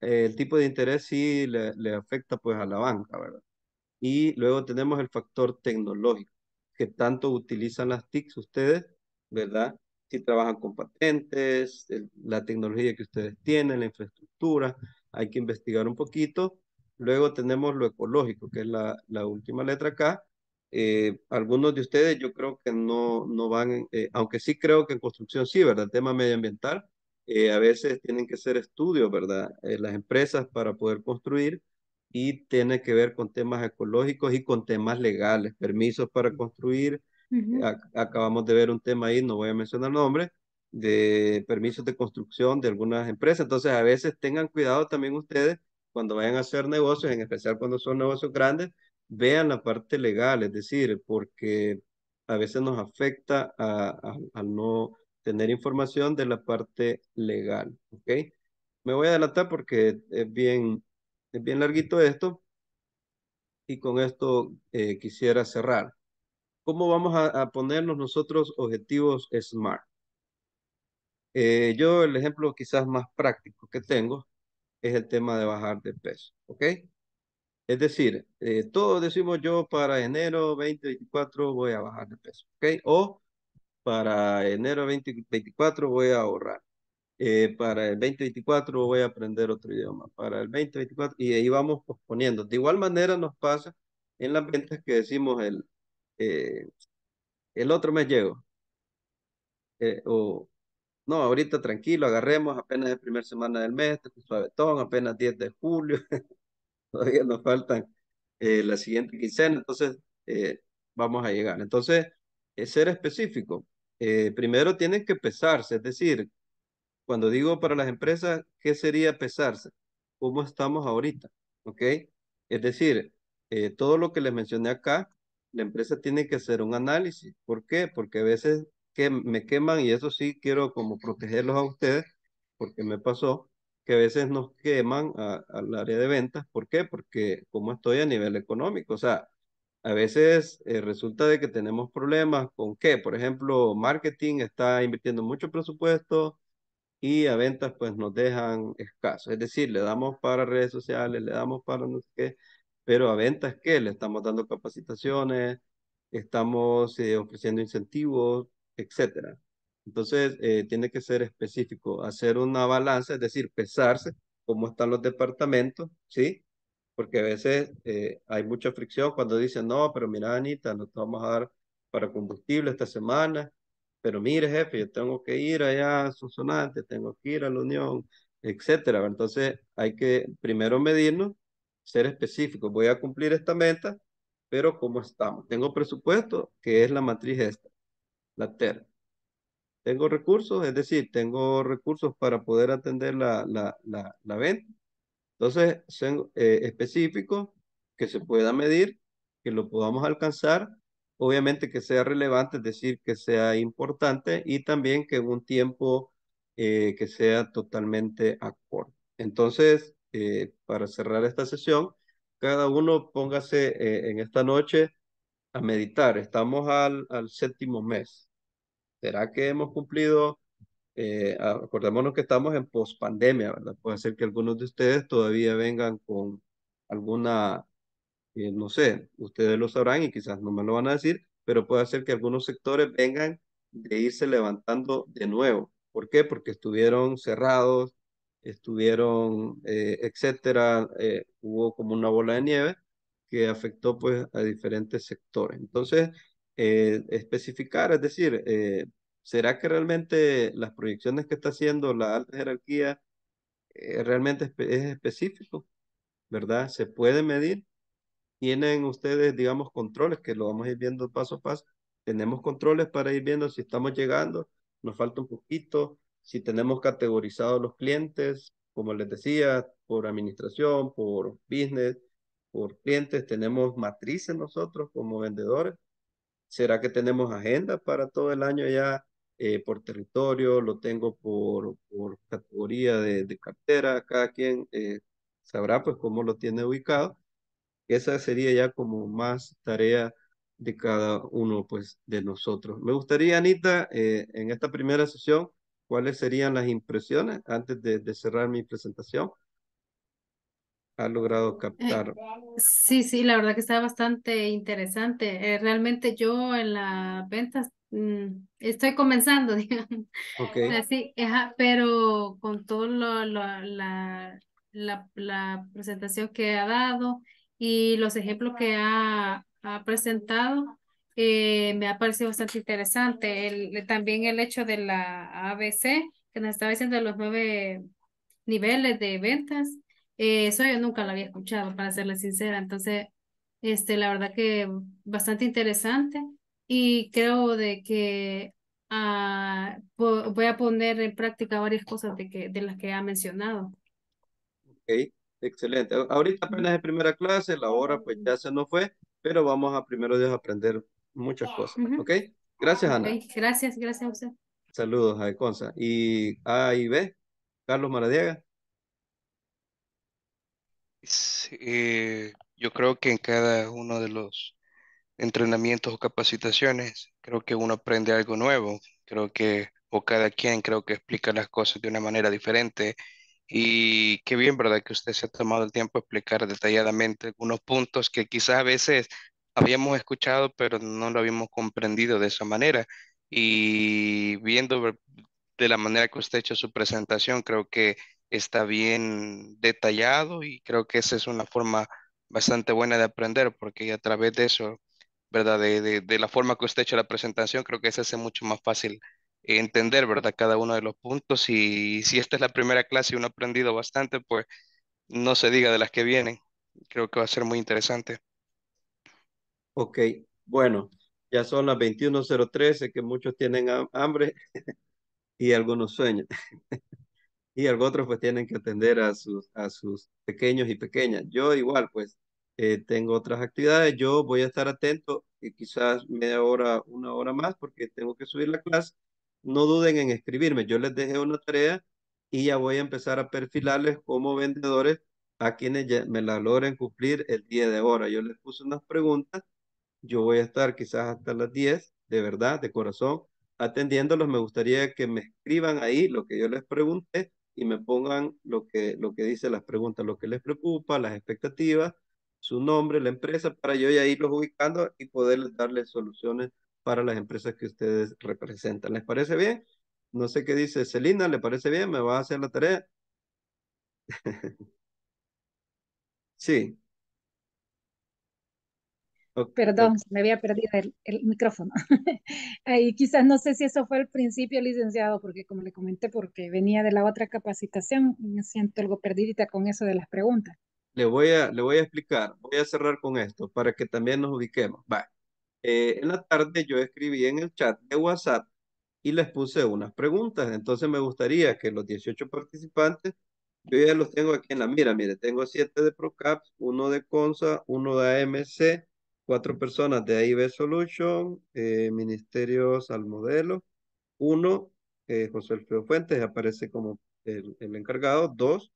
el tipo de interés sí le, afecta pues a la banca, ¿verdad? Y luego tenemos el factor tecnológico, que tanto utilizan las TICs ustedes, ¿verdad? Si trabajan con patentes, la tecnología que ustedes tienen, la infraestructura, hay que investigar un poquito. Luego tenemos lo ecológico, que es la, la última letra acá. Eh, algunos de ustedes yo creo que no, no van, eh, aunque sí creo que en construcción sí, ¿verdad? El tema medioambiental, eh, a veces tienen que ser estudios, ¿verdad? las empresas para poder construir y tiene que ver con temas ecológicos y con temas legales, permisos para construir. acabamos de ver un tema ahí, no voy a mencionar nombre, de permisos de construcción de algunas empresas. Entonces, a veces tengan cuidado también ustedes cuando vayan a hacer negocios, en especial cuando son negocios grandes, vean la parte legal, es decir, porque a veces nos afecta al no tener información de la parte legal, ¿ok? Me voy a adelantar porque es bien, es bien larguito esto y con esto eh, quisiera cerrar. ¿Cómo vamos a, ponernos nosotros objetivos SMART? Eh, yo el ejemplo quizás más práctico que tengo es el tema de bajar de peso, ¿ok? Es decir, eh, todos decimos yo para enero 2024 voy a bajar de peso, ¿ok? O para enero 2024 voy a ahorrar. Eh, para el 2024 voy a aprender otro idioma. Para el 2024 y ahí vamos posponiendo. De igual manera nos pasa en las ventas que decimos el, eh, el otro mes llego. o no, ahorita tranquilo, agarremos apenas el primer semana del mes, suavetón, apenas 10 de julio. todavía nos faltan eh, la siguiente quincena, entonces eh, vamos a llegar. Entonces, es ser específico. Eh, primero tienen que pesarse, es decir, cuando digo para las empresas, ¿qué sería pesarse? ¿Cómo estamos ahorita? ¿Ok? Es decir, todo lo que les mencioné acá, la empresa tiene que hacer un análisis. ¿Por qué? Porque a veces que me queman y eso sí quiero como protegerlos a ustedes, porque me pasó que a veces nos queman al área de ventas. ¿Por qué? Porque como estoy a nivel económico, o sea, a veces eh, resulta de que tenemos problemas con qué, por ejemplo, marketing está invirtiendo mucho presupuesto y a ventas pues nos dejan escaso. Es decir, le damos para redes sociales, le damos para no sé qué, pero a ventas qué, le estamos dando capacitaciones, estamos eh, ofreciendo incentivos, etcétera. Entonces, eh, tiene que ser específico, hacer una balanza, es decir, pesarse cómo están los departamentos, ¿sí? Porque a veces eh, hay mucha fricción cuando dicen, no, pero mira, Anita, no te vamos a dar para combustible esta semana, pero mire, jefe, yo tengo que ir allá a Sonsonate, tengo que ir a la Unión, etcétera. Entonces, hay que primero medirnos, ser específico. Voy a cumplir esta meta, pero ¿cómo estamos? Tengo presupuesto, que es la matriz esta, la TER tengo recursos, es decir, tengo recursos para poder atender la, la, la, venta. Entonces, son eh, específicos, que se pueda medir, que lo podamos alcanzar, obviamente que sea relevante, es decir, que sea importante y también que en un tiempo eh, que sea totalmente acorde. Entonces, eh, para cerrar esta sesión, cada uno póngase en esta noche a meditar. Estamos al, al séptimo mes. ¿Será que hemos cumplido? Eh, acordémonos que estamos en pospandemia, ¿verdad? Puede ser que algunos de ustedes todavía vengan con alguna, eh, no sé, ustedes lo sabrán y quizás no me lo van a decir, pero puede ser que algunos sectores vengan de irse levantando de nuevo. ¿Por qué? Porque estuvieron cerrados, estuvieron, eh, etcétera, eh, hubo como una bola de nieve que afectó pues a diferentes sectores. Entonces, eh, especificar, es decir, eh, ¿será que realmente las proyecciones que está haciendo la alta jerarquía eh, realmente es, específico? ¿Verdad? ¿Se puede medir? ¿Tienen ustedes, digamos, controles que lo vamos a ir viendo paso a paso? Tenemos controles para ir viendo si estamos llegando, nos falta un poquito, si tenemos categorizados los clientes, como les decía, por administración, por business, por clientes, tenemos matrices nosotros como vendedores ¿Será que tenemos agenda para todo el año ya eh, por territorio? Lo tengo por, por categoría de, cartera. Cada quien eh, sabrá pues cómo lo tiene ubicado. Esa sería ya como más tarea de cada uno pues de nosotros. Me gustaría, Anita, eh, en esta primera sesión, ¿cuáles serían las impresiones antes de, de cerrar mi presentación? Ha logrado Eh, captar. Sí, sí, la verdad que está bastante interesante. Eh, realmente yo en las ventas mm, estoy comenzando, digamos, Ok, así, ajá, pero con todo lo, lo- la, la, la presentación que ha dado y los ejemplos que ha, ha presentado. eh, me ha parecido bastante interesante. El, también el hecho de la ABC, que nos estaba diciendo los nueve niveles de ventas, eh, eso yo nunca lo había escuchado, para serle sincera. Entonces, este, la verdad que bastante interesante y creo de que po- voy a poner en práctica varias cosas de, que, de las que ha mencionado. Ok, excelente. Ahorita apenas es primera clase, la hora pues ya se nos fue, pero vamos a primero Dios aprender muchas cosas. Ujú. ¿Ok? Gracias, Ana. Ok, gracias, gracias a usted. Saludos a Econza. Y A y B, Carlos Maradiaga. Sí, yo creo que en cada uno de los entrenamientos o capacitaciones, creo que uno aprende algo nuevo. Creo que, o cada quien creo que explica las cosas de una manera diferente. Y qué bien, ¿verdad? Que usted se ha tomado el tiempo de explicar detalladamente algunos puntos que quizás a veces habíamos escuchado, pero no lo habíamos comprendido de esa manera. Y viendo de la manera que usted ha hecho su presentación, creo que está bien detallado y creo que esa es una forma bastante buena de aprender, porque a través de eso ¿verdad? De, de, de la forma que usted ha hecho la presentación, creo que se hace mucho más fácil entender, ¿verdad? Cada uno de los puntos y si esta es la primera clase y uno ha aprendido bastante, pues no se diga de las que vienen. Creo que va a ser muy interesante. Ok, bueno, ya son las 21:03, sé que muchos tienen ha- hambre y algunos sueños. Y otros pues tienen que atender a sus, a sus pequeños y pequeñas. Yo igual pues eh, tengo otras actividades, yo voy a estar atento y quizás media hora, una hora más porque tengo que subir la clase. No duden en escribirme, yo les dejé una tarea y ya voy a empezar a perfilarles como vendedores a quienes ya me la logren cumplir el día de ahora. Yo les puse unas preguntas yo voy a estar quizás hasta las 10, de verdad, de corazón, atendiéndolos. Me gustaría que me escriban ahí lo que yo les pregunté y me pongan lo que, lo que dice las preguntas, lo que les preocupa, las expectativas, su nombre, la empresa, para yo ya irlos ubicando y poderles darles soluciones para las empresas que ustedes representan. ¿Les parece bien? No sé qué dice Celina, ¿le parece bien? ¿Me va a hacer la tarea? Sí. Ok, Perdón, se me había perdido el, el micrófono. Ahí quizás no sé si eso fue el principio, licenciado, porque como le comenté, porque venía de la otra capacitación, me siento algo perdidita con eso de las preguntas. Le voy a, le voy a explicar, voy a cerrar con esto para que también nos ubiquemos. Va. Eh, en la tarde yo escribí en el chat de WhatsApp y les puse unas preguntas. Entonces me gustaría que los 18 participantes, yo ya los tengo aquí en la mira. Mire, tengo siete de ProCaps, uno de CONSA, uno de AMC, cuatro personas de AIB Solution, eh, Ministerios al Modelo, uno, eh, José Alfredo Fuentes, aparece como el, el encargado, dos,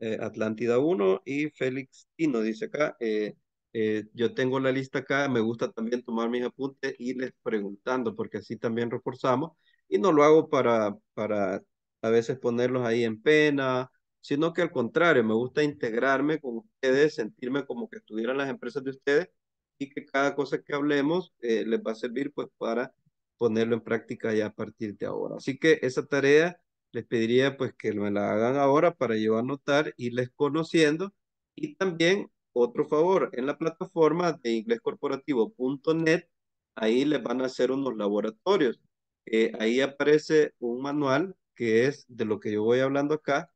eh, Atlántida 1 y Félix Tino, dice acá. eh, eh, yo tengo la lista acá, me gusta también tomar mis apuntes y les preguntando, porque así también reforzamos. Y no lo hago para, para a veces ponerlos ahí en pena, sino que al contrario, me gusta integrarme con ustedes, sentirme como que estuvieran las empresas de ustedes y que cada cosa que hablemos eh, les va a servir pues para ponerlo en práctica ya a partir de ahora. Así que esa tarea les pediría pues que me la hagan ahora para yo anotar, irles conociendo y también otro favor, en la plataforma de inglescorporativo.net, ahí les van a hacer unos laboratorios. Eh, ahí aparece un manual que es de lo que yo voy hablando acá.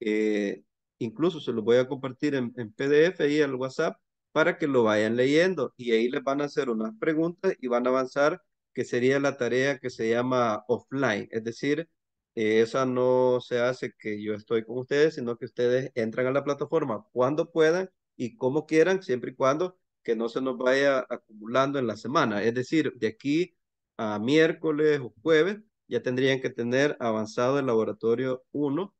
Eh, incluso se los voy a compartir en, en PDF ahí al WhatsApp para que lo vayan leyendo y ahí les van a hacer unas preguntas y van a avanzar, que sería la tarea que se llama offline, es decir, eh, esa no se hace que yo estoy con ustedes, sino que ustedes entran a la plataforma cuando puedan y como quieran, siempre y cuando que no se nos vaya acumulando en la semana. Es decir, de aquí a miércoles o jueves ya tendrían que tener avanzado el laboratorio 1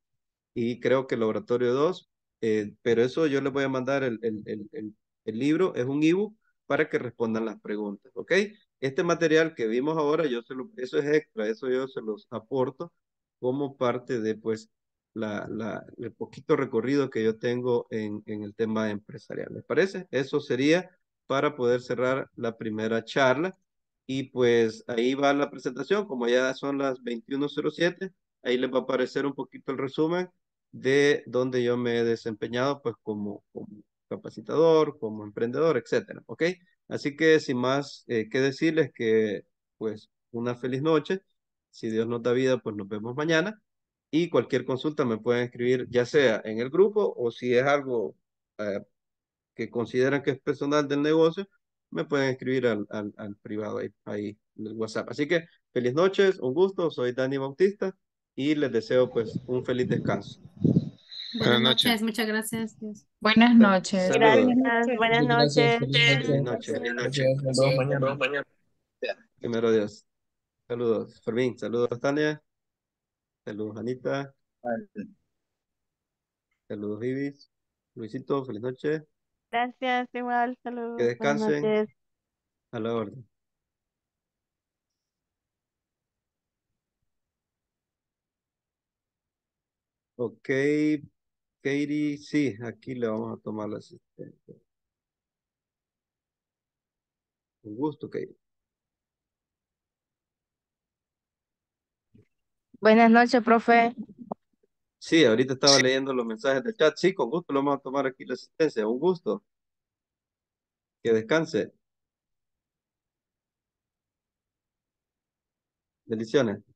y creo que el laboratorio 2, eh, pero eso yo les voy a mandar el, el, el libro, es un ebook para que respondan las preguntas, ¿ok? Este material que vimos ahora, yo se lo, eso es extra, eso yo se los aporto como parte de pues la, el poquito recorrido que yo tengo en, el tema empresarial. ¿Les parece? Eso sería para poder cerrar la primera charla. Y pues ahí va la presentación, como ya son las 21.07, ahí les va a aparecer un poquito el resumen de donde yo me he desempeñado pues como capacitador, como emprendedor, etcétera, ¿ok? Así que sin más eh, que decirles que pues una feliz noche. Si Dios nos da vida, pues nos vemos mañana. Y cualquier consulta me pueden escribir ya sea en el grupo o si es algo eh, que consideran que es personal del negocio, me pueden escribir al, al, al privado ahí, ahí en el WhatsApp. Así que feliz noches, un gusto, soy Dani Bautista y les deseo pues un feliz descanso. Buenas noches, muchas gracias. Dios. Buenas noches. Saludos. Gracias, buenas noches. Feliz noche. Gracias, nos vemos mañana. Primero Dios. Saludos. Fermín, saludos Tania. Saludos Anita. Saludos Ibis. Luisito, feliz noche. Gracias, igual, saludos. Que buenas descansen. noches. A la orden. Ok, Katie, sí, aquí le vamos a tomar la asistencia. Un gusto, Katie. Buenas noches, profe. Sí, ahorita estaba leyendo los mensajes del chat. Sí, con gusto le vamos a tomar aquí la asistencia. Un gusto. Que descanse. Bendiciones.